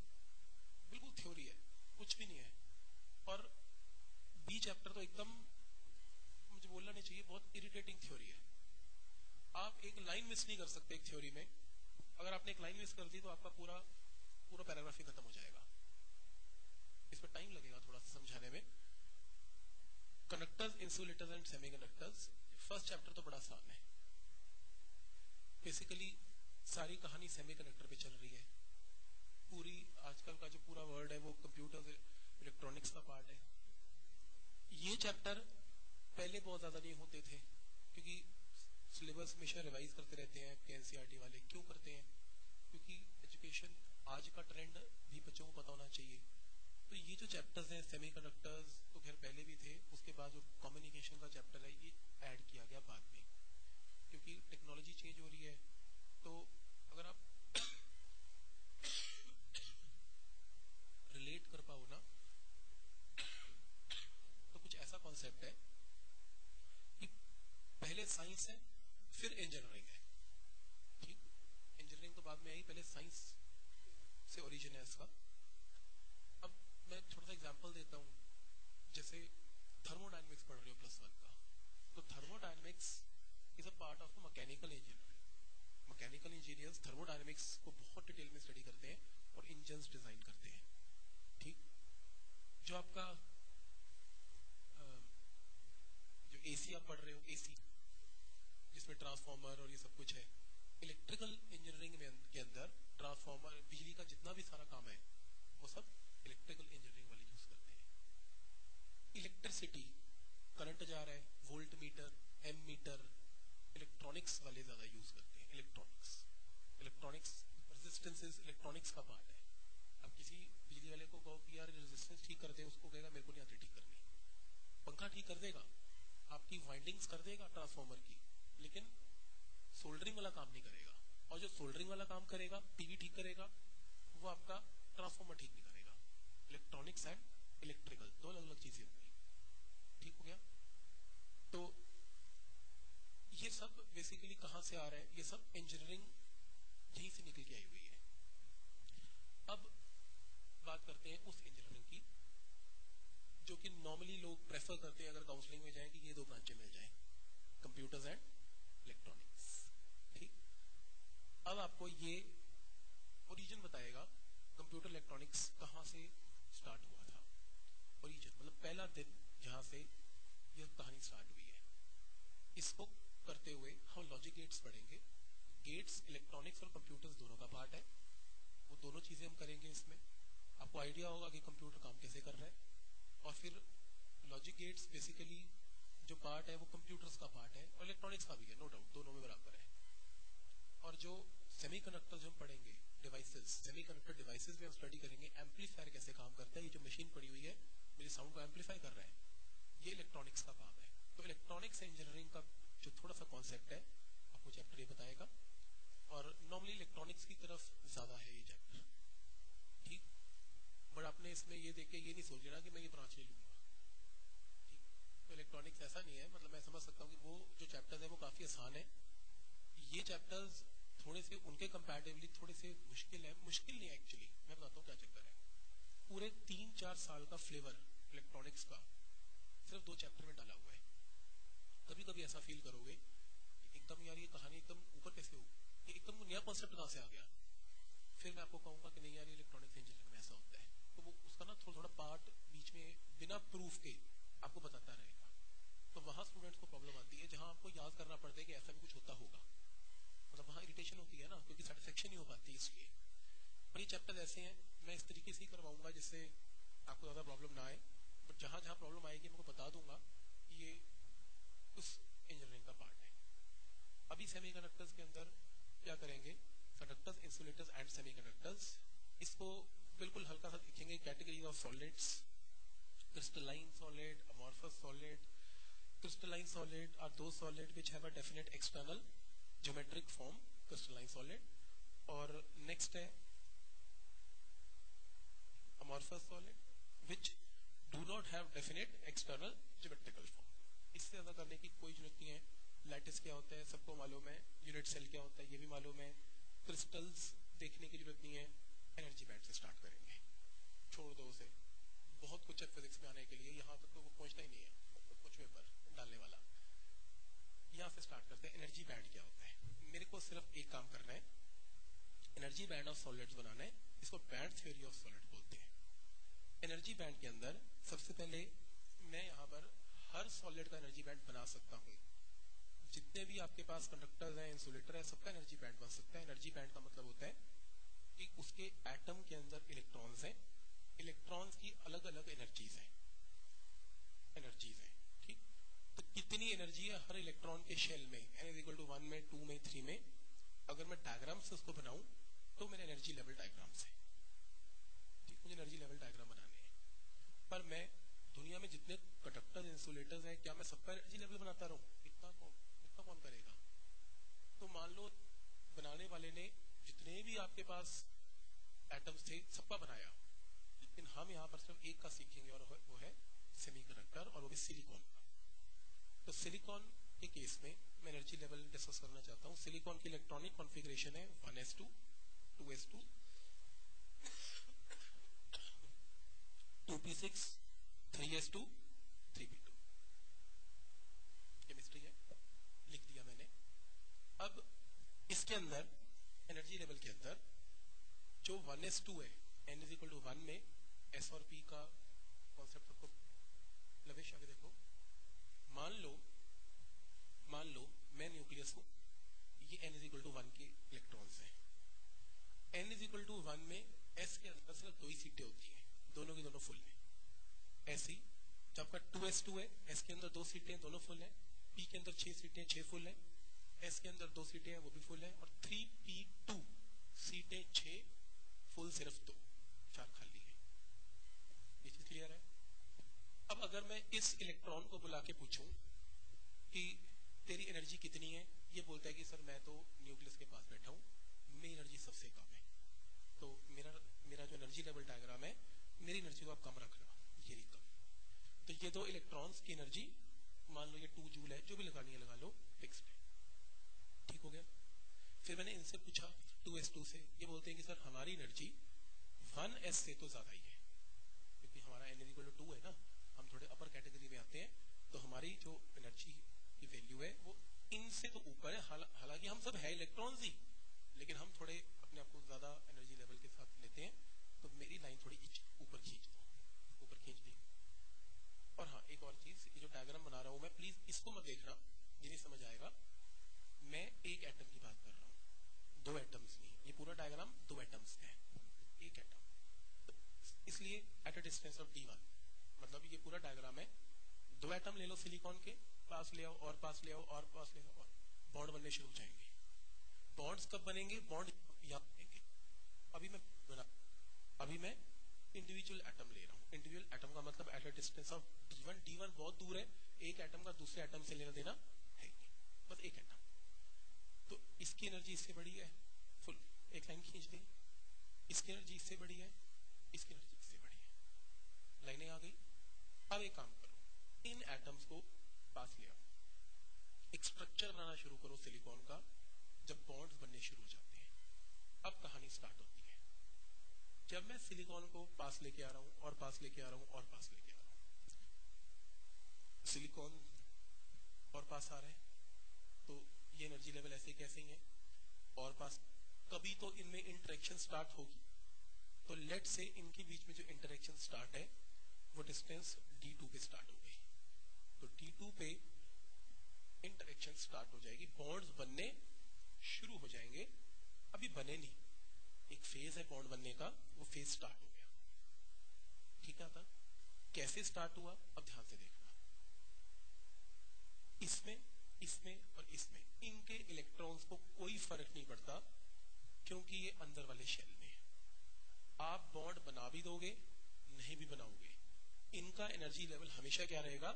बिल्कुल थ्योरी है, कुछ भी नहीं है। और बी चैप्टर तो एकदम मुझे बोलना नहीं चाहिए, बहुत इरिटेटिंग थ्योरी है। आप एक लाइन मिस नहीं कर सकते एक थ्योरी में। अगर आपने एक लाइन मिस कर दी तो आपका पूरा पूरा पैराग्राफ ही खत्म हो जाएगा। इस पर टाइम लगेगा थोड़ा सा समझाने में। Conductors insulators and semiconductors first chapter तो बड़ा आसान है। बेसिकली सारी कहानी सेमीकंडक्टर पे चल रही है। पूरी आजकल का जो पूरा वर्ल्ड है, वो कंप्यूटर इलेक्ट्रॉनिक्स का पार्ट है। ये चैप्टर पहले बहुत ज़्यादा नहीं होते थे, क्योंकि सिलेबस हमेशा रिवाइज करते रहते हैं के एनसीईआरटी वाले। क्यों करते हैं? क्योंकि एजुकेशन आज का ट्रेंड भी बच्चों को पता होना चाहिए। तो ये जो चैप्टर्स हैं सेमीकंडक्टर्स तो खैर पहले भी थे, उसके बाद जो कम्युनिकेशन का चैप्टर है, ये ऐड किया गया बाद में। क्योंकि टेक्नोलॉजी चेंज हो रही है। तो अगर आप रिलेट कर पाओ ना तो कुछ ऐसा कॉन्सेप्ट है कि पहले साइंस है फिर इंजीनियरिंग है। ठीक? इंजीनियरिंग तो बाद में आई, पहले साइंस से ओरिजिन है इसका। अब मैं थोड़ा सा एग्जांपल देता हूँ। जैसे थर्मोडायनेमिक्स पढ़ रहे हो प्लस वन का। तो thermodynamics is a part of mechanical engineering mechanical engineers thermodynamics को बहुत डिटेल में स्टडी करते हैं और इंजन डिज़ाइन करते हैं। ठीक? जो आपका जो एसी आप पढ़ रहे हो एसी जिसमें ट्रांसफॉर्मर और ये सब कुछ है। इलेक्ट्रिकल इंजीनियरिंग में के अंदर ट्रांसफॉर्मर बिजली का जितना भी सारा काम है, वो सब इलेक्ट्रिकल इंजीनियरिंग वाले यूज़ करते हैं। इलेक्ट्रिसिटी करंट जा रहा है voltmeter ammeter electronics वाले ज़्यादा यूज़ करते हैं इलेक्ट्रॉनिक्स इलेक्ट्रॉनिक्स रेजिस्टेंसेस इलेक्ट्रॉनिक्स का पार्ट है। अब किसी बिजली वाले को कहो कि यार रेजिस्टेंस ठीक कर दे, उसको कहेगा, मेरे को नहीं आती ठीक करनी। पंखा ठीक कर देगा, आपकी वाइंडिंग्स कर देगा ट्रांसफॉर्मर की। लेकिन सोल्डरिंग वाला काम नहीं करेगा। और जो सोल्डरिंग वाला काम करेगा टीवी ठीक करेगा, वो आपका ट्रांसफॉर्मर ठीक नहीं करेगा। इलेक्ट्रॉनिक्स एंड इलेक्ट्रिकल दो अलग अलग चीज़ें होंगी। ठीक हो गया? तो ये सब बेसिकली कहाँ से आ रहा है? ये सब इंजीनियरिंग यहीं से निकल के आई हुई है। अब बात करते हैं उस इंजीनियरिंग की, जो कि नॉर्मली लोग प्रेफर करते हैं अगर काउंसलिंग में जाए कि ये दो ब्रांचें मिल जाए कंप्यूटर्स एंड इलेक्ट्रॉनिक्स ठीक अब आपको ये ओरिजिन बताएगा कंप्यूटर इलेक्ट्रॉनिक्स कहाँ से स्टार्ट हुआ था? ओरिजिन मतलब पहला दिन जहाँ से यह कहानी स्टार्ट हुई है। इसको करते हुए हम लॉजिक गेट्स पढ़ेंगे। गेट्स इलेक्ट्रॉनिक्स और कंप्यूटर्स दोनों का पार्ट है। वो दोनों चीज़ें हम करेंगे इसमें। आपको आइडिया होगा कि कंप्यूटर काम कैसे कर रहा है। और फिर लॉजिक गेट्स बेसिकली जो पार्ट है वो कंप्यूटर्स का पार्ट है और इलेक्ट्रॉनिक्स का भी है नो डाउट दोनों में बराबर है। और जो सेमीकंडक्टर जो हम पढ़ेंगे डिवाइसेस सेमीकंडक्टर डिवाइसेस में हम स्टडी करेंगे एम्पलीफायर कैसे काम करता है, ये जो मशीन पड़ी हुई है, मेरे साउंड को एम्पलीफाई कर रहा है, ये इलेक्ट्रॉनिक्स का काम है। तो इलेक्ट्रॉनिक्स इंजीनियरिंग का जो थोड़ा सा कॉन्सेप्ट है, आपको चैप्टर ये बताएगा। और नॉर्मली इलेक्ट्रॉनिक्स की तरफ़ ज़्यादा है ये चैप्टर ठीक? बट आपने इसमें ये देख के ये नहीं सोच लेना कि मैं ये ब्रांच ले लूँगा। तो इलेक्ट्रॉनिक्स ऐसा नहीं है मतलब मैं समझ सकता हूँ कि वो जो चैप्टर्स है वो काफ़ी आसान है। ये चैप्टर्स थोड़े से उनके कंपैरेटिवली थोड़े से मुश्किल है। मुश्किल नहीं एक्चुअली मैं बताता हूँ क्या चक्कर है। पूरे तीन चार साल का फ्लेवर इलेक्ट्रॉनिक्स का सिर्फ़ दो चैप्टर में डाला हुआ है। कभी कभी ऐसा फील करोगे एकदम यार ये कहानी एकदम ऊपर कैसे हो? ये एकदम नया कॉन्सेप्ट कहाँ से आ गया? फिर मैं आपको कहूँगा कि नहीं यार इलेक्ट्रॉनिक्स इंजीनियरिंग में ऐसा होता है। तो वो उसका ना थोड़ा थोड़ा पार्ट बीच में बिना प्रूफ के आपको बताता रहेगा। तो वहाँ स्टूडेंट्स को प्रॉब्लम आती है जहाँ आपको याद करना पड़ता है कि ऐसा भी कुछ होता होगा। मतलब वहाँ इरिटेशन होती है ना, क्योंकि सेटिस्फेक्शन नहीं हो पाती इसलिए पर ये चैप्टर ऐसे हैं, मैं इस तरीके से ही करवाऊँगा जिससे आपको ज़्यादा प्रॉब्लम ना आए। बट जहाँ जहाँ प्रॉब्लम आएगी, मैं बता दूँगा कि ये उस इंजीनियरिंग का पार्ट है। अभी सेमीकंडक्टर्स के अंदर क्या करेंगे? कंडक्टर्स इंसुलेटर्स एंड सेमीकंडक्टर्स इसको बिल्कुल हल्का सा देखेंगे category of solids crystalline solid, amorphous solid, crystalline solid are those solid which have a definite external geometric form, crystalline solid. और नेक्स्ट है, amorphous solid, which do not have definite external geometrical form. इससे ज़्यादा करने की कोई ज़रूरत नहीं है। लैटिस क्या होता है, सबको मालूम है। यूनिट सेल क्या होता है, ये भी मालूम है। क्रिस्टल्स देखने की ज़रूरत नहीं है। एनर्जी बैंड से स्टार्ट करेंगे। छोड़ दो उसे। बहुत कुछ है फिजिक्स में आने के लिए। यहाँ तक तो वो पहुँचना ही नहीं है। कुछ पेपर डालने वाला। यहाँ से स्टार्ट करते हैं। एनर्जी बैंड क्या होता है? मेरे को सिर्फ़ एक काम करना है। एनर्जी बैंड ऑफ़ सॉलिड्स बनाना है। इसको बैंड थ्योरी ऑफ़ सॉलिड बोलते हैं। एनर्जी बैंड के अंदर सबसे पहले मैं यहाँ पर हर सॉलिड का एनर्जी बैंड बना सकता हूँ। जितने भी आपके पास कंडक्टर्स हैं इंसुलेटर है, सबका एनर्जी बैंड बन सकता है। एनर्जी बैंड का मतलब होता है कि उसके एटम के अंदर इलेक्ट्रॉन्स हैं। इलेक्ट्रॉन्स की अलग अलग एनर्जीज हैं। एनर्जीज हैं। तो कितनी एनर्जी है हर इलेक्ट्रॉन के शेल में? N is equal to one में टू में थ्री में? अगर मैं डायग्राम से उसको बनाऊँ तो मेरे एनर्जी लेवल डायग्राम से ठीक, मुझे एनर्जी लेवल डायग्राम बनाने हैं। पर मैं दुनिया में जितने कंडक्टर इंसुलेटर्स हैं, क्या मैं सबका एनर्जी लेवल बनाता रहूँ? इतना कौन इतना कौन करेगा? तो मान लो, बनाने वाले ने जितने भी आपके पास एटम्स थे, सबका बनाया। लेकिन हम यहाँ पर सिर्फ़ एक का सीखेंगे और वो है सेमीकंडक्टर और वो भी सिलिकॉन तो सिलिकॉन के केस में मैं एनर्जी लेवल डिस्कस करना चाहता हूँ। सिलिकॉन की इलेक्ट्रॉनिक कॉन्फ़िगरेशन है one S two two S two two P six three S two three P two chemistry है, लिख दिया मैंने। अब इसके अंदर एनर्जी लेवल के अंदर, जो वन एस टू है N is equal to one में एस और पी का कॉन्सेप्ट सबको लवेश आगे देखो। मान लो मान लो, मैं न्यूक्लियस हूँ ये N is equal to one के इलेक्ट्रॉन्स हैं। N is equal to one में एस के अंदर सिर्फ़ दो ही सीटें होती हैं, दोनों की दोनों फुल हैं। ऐसी जब आपका टू एस टू है एस के अंदर दो सीटें दोनों फुल हैं। पी के अंदर छह सीटें छह फुल हैं। एस के अंदर दो सीटें हैं, वो भी फुल है। और थ्री पी टू सीटें, छह फुल सिर्फ़ दो चार खाली है ये चीज़ क्लियर है अब अगर मैं इस इलेक्ट्रॉन को बुला के पूछूँ कि तेरी एनर्जी कितनी है, ये बोलता है कि सर मैं तो न्यूक्लियस के पास बैठा हूँ, मेरी एनर्जी सबसे कम है। तो मेरा मेरा जो एनर्जी लेवल डायग्राम है, मेरी एनर्जी को आप कम रखना ये नहीं कम। तो ये दो इलेक्ट्रॉन्स की एनर्जी मान लो ये टू जूल है, जो भी लगानी है लगा लो फिक्स ठीक हो गया? फिर मैंने इनसे पूछा टू एस टू से, ये बोलते हैं कि सर हमारी एनर्जी वन एस से तो ज़्यादा ही है, क्योंकि हमारा एनर्जी टू है ना। थोड़े अपर कैटेगरी में आते हैं तो हमारी जो एनर्जी की वैल्यू है, वो इनसे तो ऊपर है। हालाँकि हम सब है इलेक्ट्रॉन्स ही, लेकिन हम थोड़े अपने आप को ज़्यादा एनर्जी लेवल के साथ लेते हैं तो मेरी लाइन थोड़ी ऊपर खींच दो, ऊपर खींच दी। और हाँ एक और चीज़ जो डायग्राम बना रहा हूँ मैं प्लीज़ इसको मत देखना, ये नहीं समझ आएगा। मैं एक एटम की बात कर रहा हूँ, दो एटम्स नहीं, ये पूरा डायग्राम दो एटम्स का है, एक एटम तो इसलिए at a distance of D one मतलब ये पूरा डायग्राम है। दो एटम ले लो सिलिकॉन के, पास ले आओ, और पास ले आओ, और पास ले आओ, और बॉन्ड बनने शुरू हो जाएँगे। बॉन्ड्स कब बनेंगे? बॉन्ड यहाँ बनेंगे। अभी मैं बना, अभी मैं इंडिविजुअल एटम ले रहा हूँ। इंडिविजुअल एटम का मतलब at a distance of D one D one बहुत दूर है। एक एटम का दूसरे एटम से लेना देना है बस एक एटम तो इसकी एनर्जी इससे बड़ी है। फुल एक लाइन खींच दी। इसकी एनर्जी इससे बड़ी है। इसकी एनर्जी इससे बड़ी है। लाइनें आ गई। अब एक काम करो। इन एटम्स को पास ले आओ। एक स्ट्रक्चर बनाना शुरू करो सिलिकॉन का, जब बॉन्ड्स बनने शुरू हो जाते हैं। अब कहानी स्टार्ट होती है। जब मैं सिलिकॉन को पास लेके आ रहा हूँ, और पास लेके आ रहा हूँ, और पास लेके आ रहा हूँ। सिलिकॉन और पास आ रहे हैं तो ये एनर्जी लेवल ऐसे कैसे ही है। और पास, कभी तो इनमें इंटरेक्शन स्टार्ट होगी। तो लेट से इनके बीच में जो इंटरेक्शन स्टार्ट है, वो डिस्टेंस D2 पे स्टार्ट हो गई। तो डी टू पे इंटरेक्शन स्टार्ट हो जाएगी। बॉन्ड्स बनने शुरू हो जाएँगे। अभी बने नहीं। एक फ़ेज़ है बॉन्ड बनने का। वो फ़ेज़ स्टार्ट हो गया। ठीक है था कैसे स्टार्ट हुआ? अब ध्यान से देखना। इसमें इसमें और इसमें। इनके इलेक्ट्रॉन्स को कोई फ़र्क नहीं पड़ता, क्योंकि ये अंदर वाले शेल में है। आप बॉन्ड बना भी दोगे, नहीं भी बनाओगे। इनका एनर्जी लेवल हमेशा क्या रहेगा?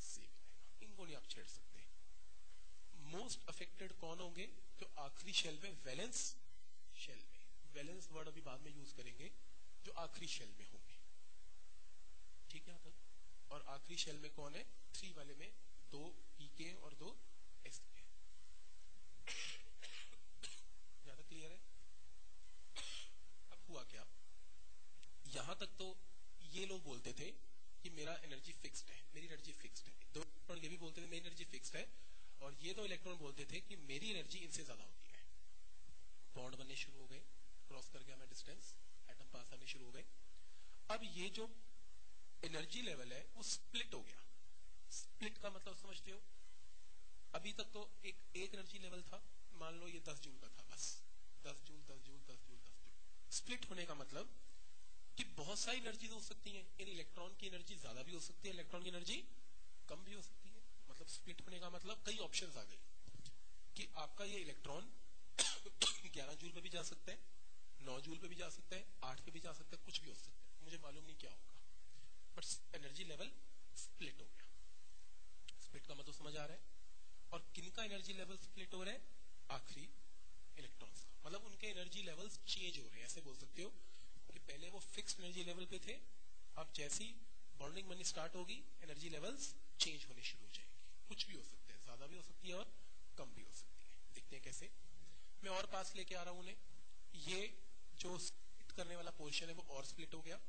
सेम रहेगा। इनको नहीं आप छेड़ सकते। मोस्ट अफेक्टेड कौन होंगे? जो आखिरी शेल में वैलेंस शेल में। वैलेंस वर्ड अभी बाद में यूज़ करेंगे। जो आखिरी शेल में होंगे। ठीक है तक और आखिरी शेल में कौन है? थ्री वाले में दो पी के और दो एस के ज़्यादा क्लियर है? अब हुआ क्या? यहाँ तक तो ये लोग बोलते थे कि मेरा एनर्जी फिक्स्ड है, मेरी एनर्जी फिक्स्ड है। दो इलेक्ट्रॉन ये भी बोलते थे, मेरी एनर्जी फिक्स्ड है, और ये दो इलेक्ट्रॉन बोलते थे कि मेरी एनर्जी इनसे ज़्यादा होती है। बॉन्ड बनने शुरू हो गए क्रॉस कर गया मैं डिस्टेंस एटम पास आने शुरू हो गए। अब ये जो एनर्जी लेवल है, वो स्प्लिट हो गया। स्प्लिट का मतलब समझते हो? अभी तक तो एक एक एनर्जी लेवल था, मान लो ये दस जूल का था, बस। दस जूल दस जूल दस जूल दस जूल। स्प्लिट होने का मतलब कि बहुत सारी एनर्जी हो सकती है। इन इलेक्ट्रॉन की एनर्जी ज़्यादा भी हो सकती है इलेक्ट्रॉन की एनर्जी कम भी हो सकती है। मतलब स्प्लिट होने का मतलब कई ऑप्शन आ गए कि आपका ये इलेक्ट्रॉन [COUGHS] ग्यारह जूल पे भी जा सकता है, नौ जूल पे भी जा सकता है, आठ पे भी जा सकता है, कुछ भी हो सकता है। मुझे मालूम नहीं क्या होगा। बट एनर्जी लेवल स्प्लिट हो गया। स्प्लिट का मतलब समझ आ रहा है। और किन का एनर्जी लेवल स्प्लिट हो रहा है? आखिरी इलेक्ट्रॉन्स का। मतलब उनके एनर्जी लेवल्स चेंज हो रहे हैं, ऐसे बोल सकते हो। पहले वो फिक्स एनर्जी लेवल पे थे, अब जैसी बॉन्डिंग मनी स्टार्ट होगी एनर्जी लेवल्स चेंज होने शुरू हो जाएँगे। कुछ भी हो सकते हैं, ज़्यादा भी हो सकती है और कम भी हो सकती है। देखते हैं कैसे। मैं और पास लेके आ रहा हूँ उन्हें। ये जो स्प्लिट करने वाला पोर्शन है, वो और स्प्लिट हो गया।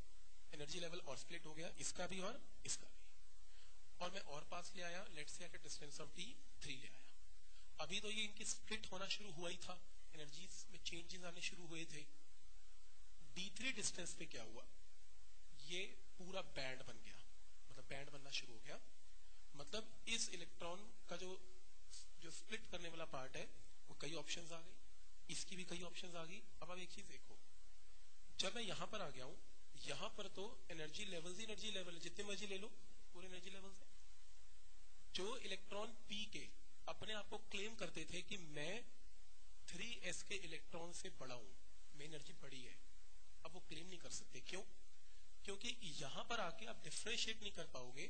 एनर्जी लेवल और स्प्लिट हो गया। इसका भी और इसका भी। और मैं और पास ले आया। लेट से at distance of D three ले आया। अभी तो ये इनकी स्प्लिट होना शुरू हुआ ही था। एनर्जीज में चेंजेस आने शुरू हुए थे। डी थ्री डिस्टेंस पे क्या हुआ? ये पूरा बैंड बन गया। मतलब बैंड बनना शुरू हो गया। मतलब इस इलेक्ट्रॉन का जो जो स्प्लिट करने वाला पार्ट है, वो कई ऑप्शंस आ गई इसकी भी कई ऑप्शंस आ गई। अब आप एक चीज़ देखो। जब मैं यहाँ पर आ गया हूँ, यहाँ पर तो एनर्जी लेवल ही एनर्जी लेवल है। जितने मर्ज़ी ले लो, पूरे एनर्जी लेवल है। जो इलेक्ट्रॉन पी के अपने आप को क्लेम करते थे कि मैं थ्री एस के इलेक्ट्रॉन से बड़ा हूँ। मेरी एनर्जी बड़ी है। अब वो क्लेम नहीं कर सकते। क्यों? क्योंकि यहाँ पर आके आप डिफ्रेंशिएट नहीं कर पाओगे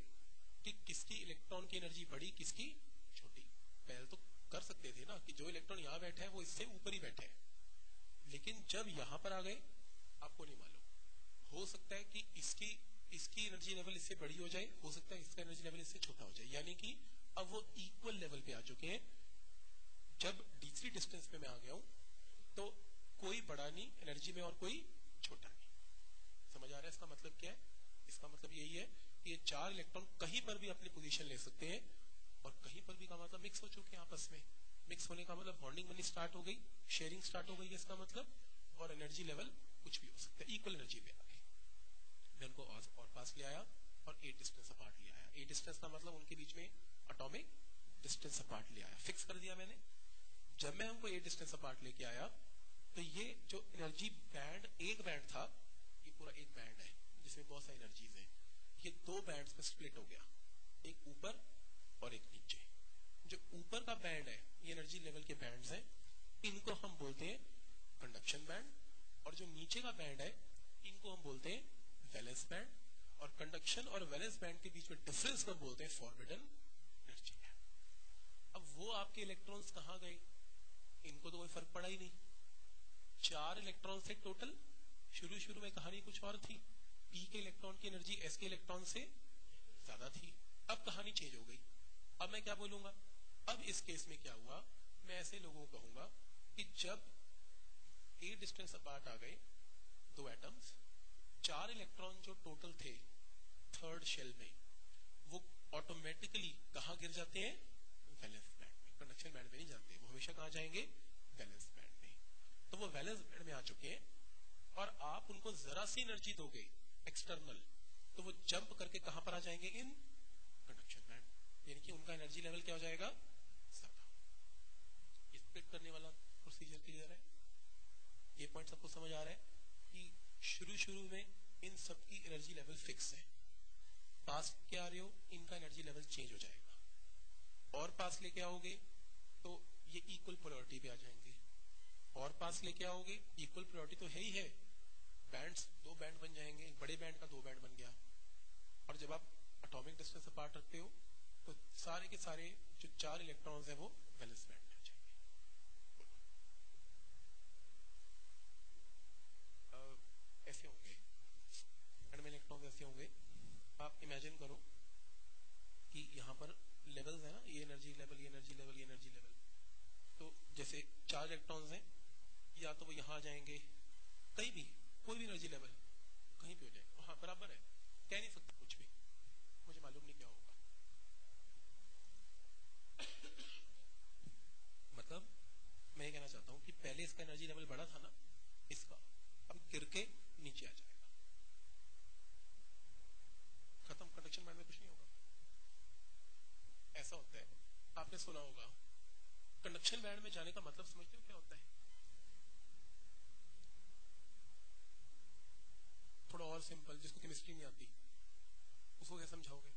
कि किसकी इलेक्ट्रॉन की एनर्जी बड़ी, किसकी छोटी। पहले तो कर सकते थे ना कि जो इलेक्ट्रॉन यहाँ बैठे हैं, वो इससे ऊपर ही बैठे हैं। लेकिन जब यहाँ पर आ गए, आपको नहीं मालूम। हो सकता है कि इसकी इसकी एनर्जी लेवल इससे बड़ी हो जाए, हो सकता है इसका एनर्जी लेवल इससे छोटा हो जाए। यानी कि अब वो इक्वल लेवल पे आ चुके हैं। जब डी डिस्टेंस पे मैं आ गया हूँ तो कोई बड़ा नहीं एनर्जी में और कोई छोटा नहीं समझ आ रहा है? इसका मतलब क्या है? इसका मतलब यही है कि ये चार इलेक्ट्रॉन कहीं पर भी अपनी पोजीशन ले सकते हैं और कहीं पर भी का मतलब मिक्स हो चुके हैं आपस में। मिक्स होने का मतलब बॉन्डिंग बनी स्टार्ट हो गई शेयरिंग स्टार्ट हो गई है इसका मतलब और एनर्जी लेवल कुछ भी हो सकता है। इक्वल एनर्जी पे आ गए। मैं उनको और, और पास ले आया और ए डिस्टेंस अपार्ट ले आया। ए डिस्टेंस का मतलब उनके बीच में अटोमिक डिस्टेंस अपार्ट ले आया। फिक्स कर दिया मैंने। जब मैं उनको ए डिस्टेंस अपार्ट लेके आया तो ये जो एनर्जी बैंड एक बैंड था, ये पूरा एक बैंड है, जिसमें बहुत सारी एनर्जीज है। ये दो बैंड में स्प्लिट हो गया, एक ऊपर और एक नीचे। जो ऊपर का बैंड है, ये एनर्जी लेवल के बैंड्स हैं, इनको हम बोलते हैं कंडक्शन बैंड और जो नीचे का बैंड है, इनको हम बोलते हैं वैलेंस बैंड और कंडक्शन और वैलेंस बैंड के बीच में डिफरेंस को बोलते हैं फॉरबिडन एनर्जी अब वो आपके इलेक्ट्रॉन्स कहाँ गए? इनको तो कोई फ़र्क पड़ा ही नहीं। चार इलेक्ट्रॉन से टोटल शुरू शुरू में कहानी कुछ और थी। पी के इलेक्ट्रॉन की एनर्जी एस के इलेक्ट्रॉन से ज़्यादा थी। अब कहानी चेंज हो गई। अब मैं क्या बोलूँगा? अब इस केस में क्या हुआ? मैं ऐसे लोगों को कहूँगा कि जब ए डिस्टेंस अपार्ट आ गए दो एटम्स चार इलेक्ट्रॉन जो टोटल थे थर्ड शेल में, वो ऑटोमेटिकली कहा गिर जाते हैं? वैलेंस बैंड में। कंडक्शन बैंड में नहीं जाते वो हमेशा कहा जाएँगे? वैलेंस तो वो वैलेंस बैंड में आ चुके हैं और आप उनको जरा सी एनर्जी दोगे एक्सटर्नल तो वो जंप करके कहाँ पर आ जाएँगे? इन कंडक्शन बैंड यानी कि उनका एनर्जी लेवल क्या हो जाएगा? ज़्यादा. स्प्लिट करने वाला प्रोसीजर क्लियर है? ये पॉइंट सबको समझ आ रहा है कि शुरू शुरू में इन सबकी एनर्जी लेवल फिक्स है. पास के आ रहे हो? इनका एनर्जी लेवल चेंज हो जाएगा. और पास लेके आओगे तो ये इक्वल पोलरिटी पे आ जाएँगे. और पास लेके आओगे इक्वल प्रायोरिटी तो है ही है। बैंड्स दो बैंड बन जाएँगे बड़े बैंड का दो बैंड बन गया। और जब आप अटोमिक डिस्टेंस अपार्ट रखते हो तो सारे के सारे जो चार इलेक्ट्रॉन्स हैं वो वैलेंस बैंड में जाएँगे। ऐसे होंगे। बैंड में इलेक्ट्रॉन्स ऐसे होंगे। आप इमेजिन करो कि यहाँ पर लेवल्स है ना, ये एनर्जी लेवल ये एनर्जी लेवल ये एनर्जी लेवल तो जैसे चार इलेक्ट्रॉन्स हैं या तो वो यहाँ जाएँगे, कहीं भी, कोई भी एनर्जी लेवल कहीं भी हो जाए हाँ बराबर है। कह नहीं सकता कुछ भी। मुझे मालूम नहीं क्या होगा। मतलब मैं ये कहना चाहता हूँ कि पहले इसका एनर्जी लेवल बड़ा था ना, इसका, अब गिर के नीचे आ जाएगा। खत्म। कंडक्शन बैंड में कुछ नहीं होगा। ऐसा होता है। आपने सुना होगा कंडक्शन बैंड में जाने का मतलब समझते हो क्या होता है? थोड़ा और सिंपल, जिसको केमिस्ट्री नहीं आती, उसको क्या समझाओगे?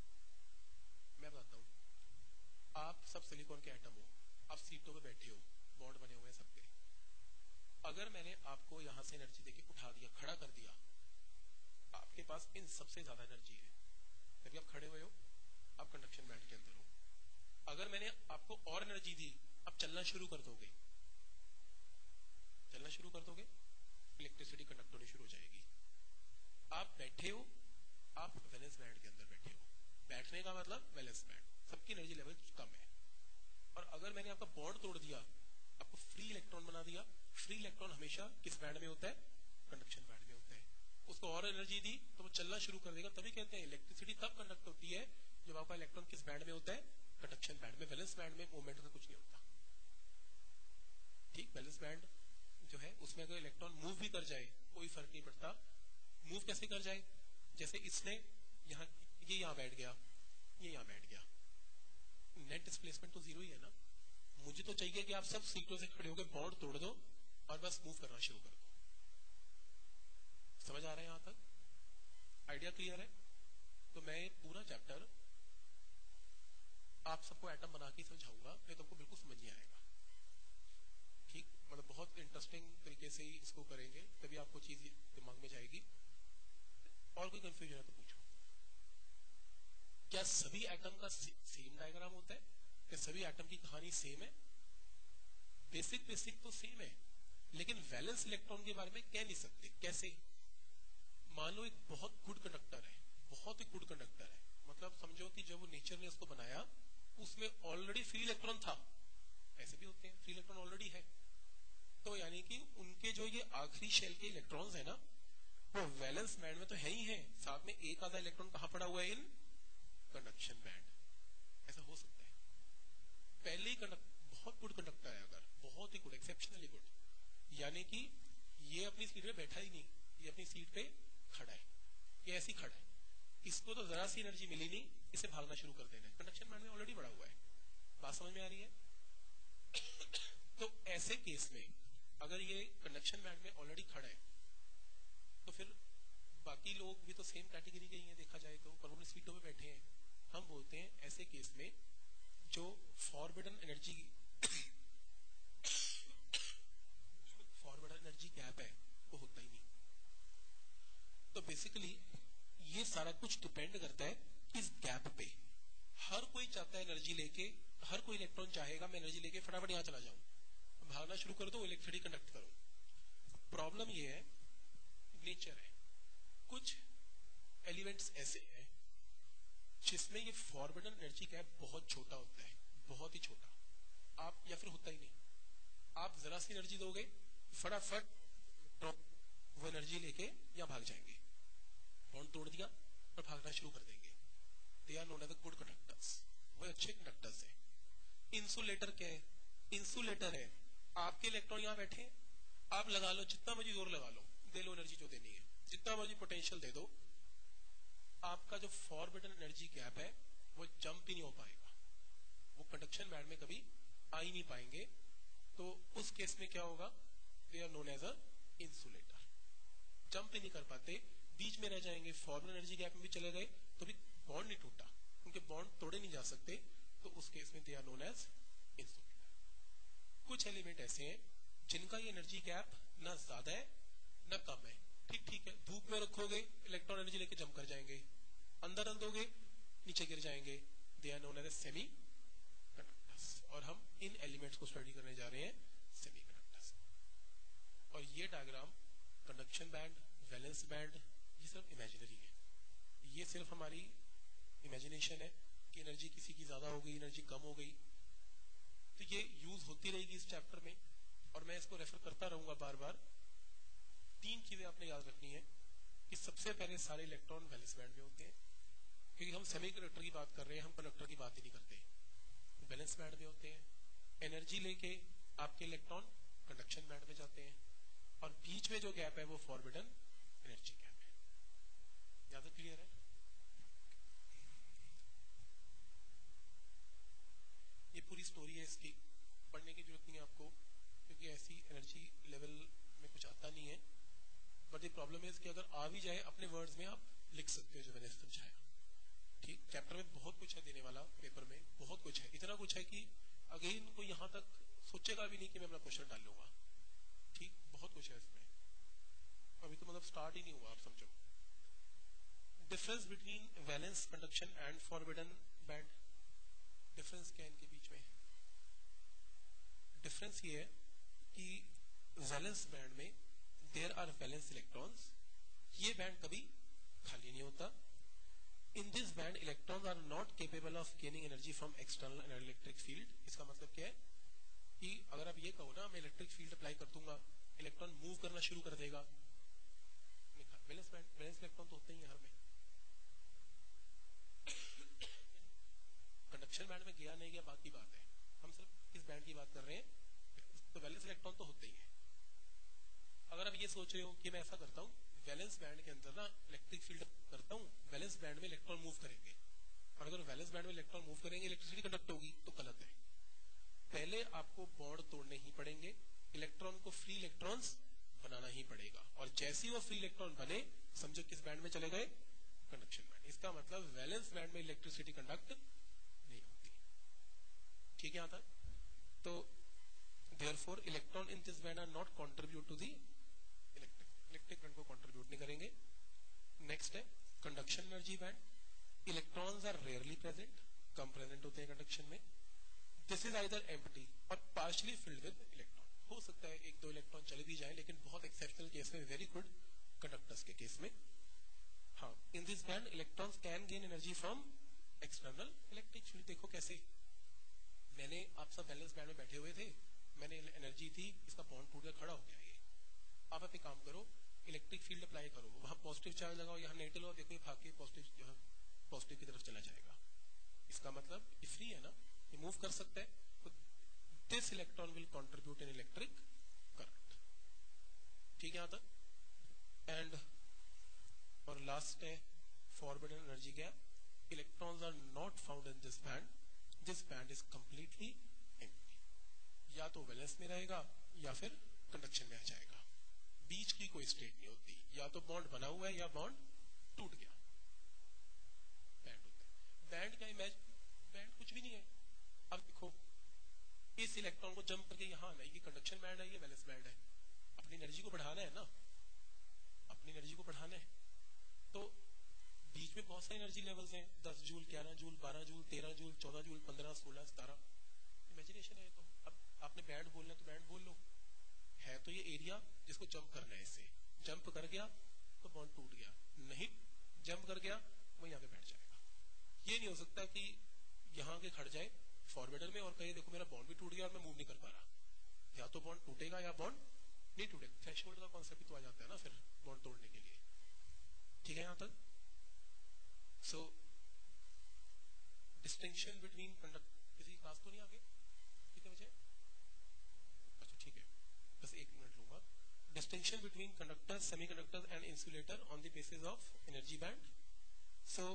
मैं बताता हूँ। आप सब सिलिकॉन के एटम हो। आप सीटों पे बैठे हो। बॉन्ड बने हुए हैं सबके। अगर मैंने आपको यहाँ से एनर्जी देके उठा दिया, खड़ा कर दिया, आपके पास इन सबसे ज़्यादा एनर्जी है। तभी आप खड़े हुए हो, आप कंडक्शन बैंड के अंदर हो। अगर मैंने आपको और एनर्जी दी, आप चलना शुरू कर दोगे। चलना शुरू कर दोगे इलेक्ट्रिसिटी कंडक्ट होनी शुरू हो जाएगी। आप बैठे हो, आप वैलेंस बैंड के अंदर बैठे हो। बैठने का मतलब वैलेंस बैंड सबकी एनर्जी लेवल कम है। और अगर मैंने आपका बॉन्ड तोड़ दिया, आपको फ्री इलेक्ट्रॉन बना दिया फ्री इलेक्ट्रॉन हमेशा किस बैंड में होता है? कंडक्शन बैंड में होता है। उसको और एनर्जी दी तो वो चलना शुरू कर देगा। तभी कहते हैं इलेक्ट्रिसिटी तब कंडक्ट होती है जब आपका इलेक्ट्रॉन किस बैंड में होता है? कंडक्शन बैंड में। बैलेंस बैंड में मूवमेंट का कुछ नहीं होता। ठीक? बैलेंस बैंड जो है, उसमें अगर इलेक्ट्रॉन मूव भी कर जाए, कोई फ़र्क नहीं पड़ता। मूव कैसे कर जाए? जैसे इसने यहाँ, ये यहाँ बैठ गया, ये यहाँ बैठ गया। नेट डिस्प्लेसमेंट तो ज़ीरो ही है ना? मुझे तो चाहिए कि आप सब सीटों से खड़े होकर बॉन्ड तोड़ दो और बस मूव करना शुरू कर। दो समझ आ रहा है यहाँ तक? आइडिया क्लियर है? तो मैं पूरा चैप्टर आप सबको एटम बना के समझाऊँगा, नहीं तुमको बिल्कुल समझ नहीं आएगा। ठीक? मतलब बहुत इंटरेस्टिंग तरीके से ही इसको करेंगे, तभी आपको चीज़ दिमाग में जाएगी। और कोई कंफ्यूजन है तो पूछो। क्या सभी एटम का सेम डायग्राम होता है? क्या सभी एटम की कहानी सेम है? बेसिक बेसिक तो सेम है, लेकिन वैलेंस इलेक्ट्रॉन के बारे में कह नहीं सकते। कैसे? मान लो एक बहुत गुड कंडक्टर है, बहुत ही गुड कंडक्टर है। मतलब समझो कि जब वो नेचर ने उसको बनाया, उसमें ऑलरेडी फ्री इलेक्ट्रॉन था। ऐसे भी होते हैं फ्री इलेक्ट्रॉन ऑलरेडी है। तो यानी कि उनके जो ये आखिरी शेल के इलेक्ट्रॉन्स है ना वो वैलेंस बैंड में तो है ही है। साथ में एक आधा इलेक्ट्रॉन कहा पड़ा हुआ है इन? कंडक्शन बैंड ऐसा हो सकता है। पहले ही बहुत गुड कंडक्टर है अगर। बहुत ही गुड एक्सेप्शनली गुड यानी कि ये अपनी सीट पे बैठा ही नहीं। ये अपनी सीट पे खड़ा है। ये ऐसी खड़ा है। इसको तो जरा सी एनर्जी मिली नहीं। इसे भागना शुरू कर देना है। कंडक्शन बैंड में ऑलरेडी बड़ा हुआ है। बात समझ में आ रही है? [COUGHS] तो ऐसे केस में, अगर ये कंडक्शन बैंड में ऑलरेडी खड़ा है तो फिर बाकी लोग भी तो सेम कैटेगरी के ही हैं, देखा जाए तो। पर वो सीटों पे बैठे हैं। हम बोलते हैं ऐसे केस में जो forbidden energy forbidden energy gap है, वो होता ही नहीं। तो बेसिकली ये सारा कुछ डिपेंड करता है इस गैप पे। हर कोई चाहता है एनर्जी लेके, हर कोई इलेक्ट्रॉन चाहेगा, मैं एनर्जी लेके फटाफट यहाँ चला जाऊँ। भागना शुरू कर दो इलेक्ट्रिसिटी कंडक्ट करो। प्रॉब्लम ये है नेचर है। कुछ एलिमेंट्स ऐसे हैं जिसमें ये फॉरवर्डन एनर्जी गैप बहुत छोटा होता है, बहुत ही छोटा। आप या फिर होता ही नहीं। आप जरा सी एनर्जी दोगे, फटाफट वो एनर्जी लेके यहाँ भाग जाएँगे। बॉन्ड तोड़ दिया और भागना शुरू कर देंगे। They are known as good conductors वो अच्छे कंडक्टर्स है। इंसुलेटर क्या है? इंसुलेटर है। आपके इलेक्ट्रॉन यहाँ बैठे आप लगा लो, जितना मर्ज़ी ज़ोर लगा लो। दे लो एनर्जी जो देनी है। जितना मर्ज़ी पोटेंशियल दे दो। आपका जो फॉरबिडन एनर्जी गैप है, वो जंप ही नहीं हो पाएगा। वो कंडक्शन बैंड में कभी आ ही नहीं पाएँगे। तो उस केस में क्या होगा? They are known as a insulator jump ही नहीं कर पाते। बीच में रह जाएँगे। फॉरबिडन एनर्जी गैप में भी चले गए। तो भी बॉन्ड नहीं टूटा। उनके बॉन्ड तोड़े नहीं जा सकते। तो उस केस में they are known as insulator कुछ एलिमेंट ऐसे हैं जिनका ये एनर्जी गैप ना ज़्यादा है ना कम है। ठीक ठीक है। धूप में रखोगे इलेक्ट्रॉन एनर्जी लेके जम कर जाएँगे। अंदर रख दोगे, नीचे गिर जाएँगे। They are known as semiconductors और हम इन एलिमेंट्स को स्टडी करने जा रहे हैं सेमी कंडक्टर्स और ये diagram conduction band valence band ये सिर्फ़ इमेजिनरी है। ये सिर्फ़ हमारी इमेजिनेशन है कि एनर्जी किसी की ज़्यादा हो गई एनर्जी कम हो गई। तो ये यूज़ होती रहेगी इस चैप्टर में। और मैं इसको रेफर करता रहूँगा बार बार। तीन चीज़ें आपने याद रखनी है कि सबसे पहले सारे इलेक्ट्रॉन वैलेंस बैंड में होते हैं, क्योंकि हम सेमी कंडक्टर की बात कर रहे हैं, हम कंडक्टर की बात ही नहीं करते। बैलेंस बैंड में होते हैं। एनर्जी लेके आपके इलेक्ट्रॉन कंडक्शन बैंड में जाते हैं। और बीच में जो गैप है, वो फॉरबिडन एनर्जी गैप है। ज़्यादा क्लियर है? ये पूरी स्टोरी है इसकी। पढ़ने की ज़रूरत नहीं है आपको, क्योंकि ऐसी एनर्जी लेवल में कुछ आता नहीं है। बट ये प्रॉब्लम इज़ कि अगर आ भी जाए, अपने वर्ड्स में आप लिख सकते हो जो मैंने समझाया ठीक? चैप्टर में बहुत कुछ है देने वाला पेपर में बहुत कुछ है। इतना कुछ है कि अगेन कोई यहाँ तक सोचेगा भी नहीं कि मैं अपना क्वेश्चन डाल लूँगा। ठीक? बहुत कुछ है इसमें। अभी तो मतलब स्टार्ट ही नहीं हुआ, आप समझो। Difference between valence conduction and forbidden band difference क्या इनके बीच में? डिफरेंस ये है कि वैलेंस बैंड में देर आर वैलेंस इलेक्ट्रॉन्स ये बैंड कभी खाली नहीं होता in this band electrons are not capable of gaining energy from external electric field इसका मतलब क्या है कि अगर आप ये कहो ना मैं इलेक्ट्रिक फ़ील्ड अप्लाई कर दूँगा इलेक्ट्रॉन मूव करना शुरू कर देगा वैलेंस बैंड इलेक्ट्रॉन तो होते ही हर में कंडक्शन बैंड में गया नहीं गया बात की बात है हम सिर्फ़ किस बैंड की बात कर रहे हैं तो वैलेंस इलेक्ट्रॉन तो होते ही है अगर आप ये सोच रहे हो कि मैं ऐसा करता हूँ वैलेंस बैंड के अंदर ना इलेक्ट्रिक फ़ील्ड करता हूँ वैलेंस बैंड में इलेक्ट्रॉन मूव करेंगे। और अगर वैलेंस बैंड में इलेक्ट्रॉन मूव करेंगे इलेक्ट्रिसिटी कंडक्ट होगी तो गलत है। पहले आपको बॉन्ड तोड़ने ही पड़ेंगे इलेक्ट्रॉन को फ्री इलेक्ट्रॉन्स बनाना ही पड़ेगा। और जैसे ही वो फ्री इलेक्ट्रॉन बने, समझो किस बैंड में चले गए? कंडक्शन बैंड इसका मतलब वैलेंस बैंड में इलेक्ट्रिसिटी कंडक्ट नहीं होती। ठीक है, यहाँ तक? तो therefore electron in this band are not contribute to the electric current को कंट्रीब्यूट नहीं करेंगे। नेक्स्ट है conduction energy band electrons are rarely present come present होते हैं कंडक्शन में। दिस इज़ आइदर एम्प्टी और पार्शली फिल्ड विद इलेक्ट्रॉन हो सकता है एक दो इलेक्ट्रॉन चले भी जाए, लेकिन बहुत एक्सेप्शनल केस में वेरी गुड कंडक्टर्स के केस में। हाँ in this band electrons can gain energy from external electric field देखो कैसे। मैंने आप सब बैलेंस बैंड में बैठे हुए थे। मैंने एनर्जी थी, इसका बॉन्ड टूट कर खड़ा हो गया ये। आप एक काम करो। इलेक्ट्रिक फ़ील्ड अप्लाई करो, वहाँ पॉजिटिव चार्ज लगाओ, यहाँ नेगेटिव लगाओ, देखो भाग के पॉजिटिव जो पॉजिटिव की तरफ़ चला जाएगा। इसका मतलब ये फ्री है ना? ये मूव कर सकता है तो this electron will contribute in electric current ठीक है यहाँ तक? एंड और लास्ट है forward energy gap electrons are not found in this band this band is completely empty या तो वैलेंस में रहेगा, या फिर कंडक्शन में आ जाएगा। बीच की कोई स्टेट नहीं होती। या तो बॉन्ड बना हुआ है या बॉन्ड टूट गया। बैंड होता है। बैंड का इमेज बैंड कुछ भी नहीं है। अब देखो, इस इलेक्ट्रॉन को जंप करके यहाँ आना ये कंडक्शन बैंड है, ये वैलेंस बैंड है। अपनी एनर्जी को बढ़ाना है ना? अपनी एनर्जी को बढ़ाना है। तो बीच में बहुत सारी एनर्जी लेवल्स हैं। दस जूल ग्यारह जूल बारह जूल तेरह जूल चौदह जूल पंद्रह, सोलह, सतारह। इमेजिनेशन है तो। अब आपने बैंड बोलना है तो बैंड बोल लो। है तो ये एरिया जिसको जंप करना है इससे जंप कर गया तो बॉन्ड टूट गया। नहीं जंप कर गया वो यहाँ पे बैठ जाएगा। ये नहीं हो सकता कि यहाँ के खड़ जाए फॉरवर्डर में और कहे, देखो, मेरा बॉन्ड भी टूट गया और मैं मूव नहीं कर पा रहा। या तो बॉन्ड टूटेगा या बॉन्ड नहीं टूटेगा थ्रेशोल्ड का कॉन्सेप्ट तो आ जाता है ना फिर बॉन्ड तोड़ने के लिए। ठीक है यहाँ तक? सो डिस्टिंक्शन बिटवीन कंडक्ट किसी क्लास तो नहीं आगे? कितने बजे? बस एक मिनट लूँगा distinction between conductors, semiconductors and insulator on the basis of energy band. So,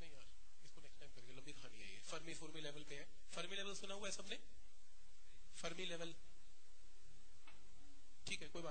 नहीं यार इसको नेक्स्ट टाइम करेंगे लंबी कहानी है ये फर्मी फर्मी लेवल पे है फर्मी लेवल सुना हुआ है सबने फर्मी लेवल ठीक है कोई बात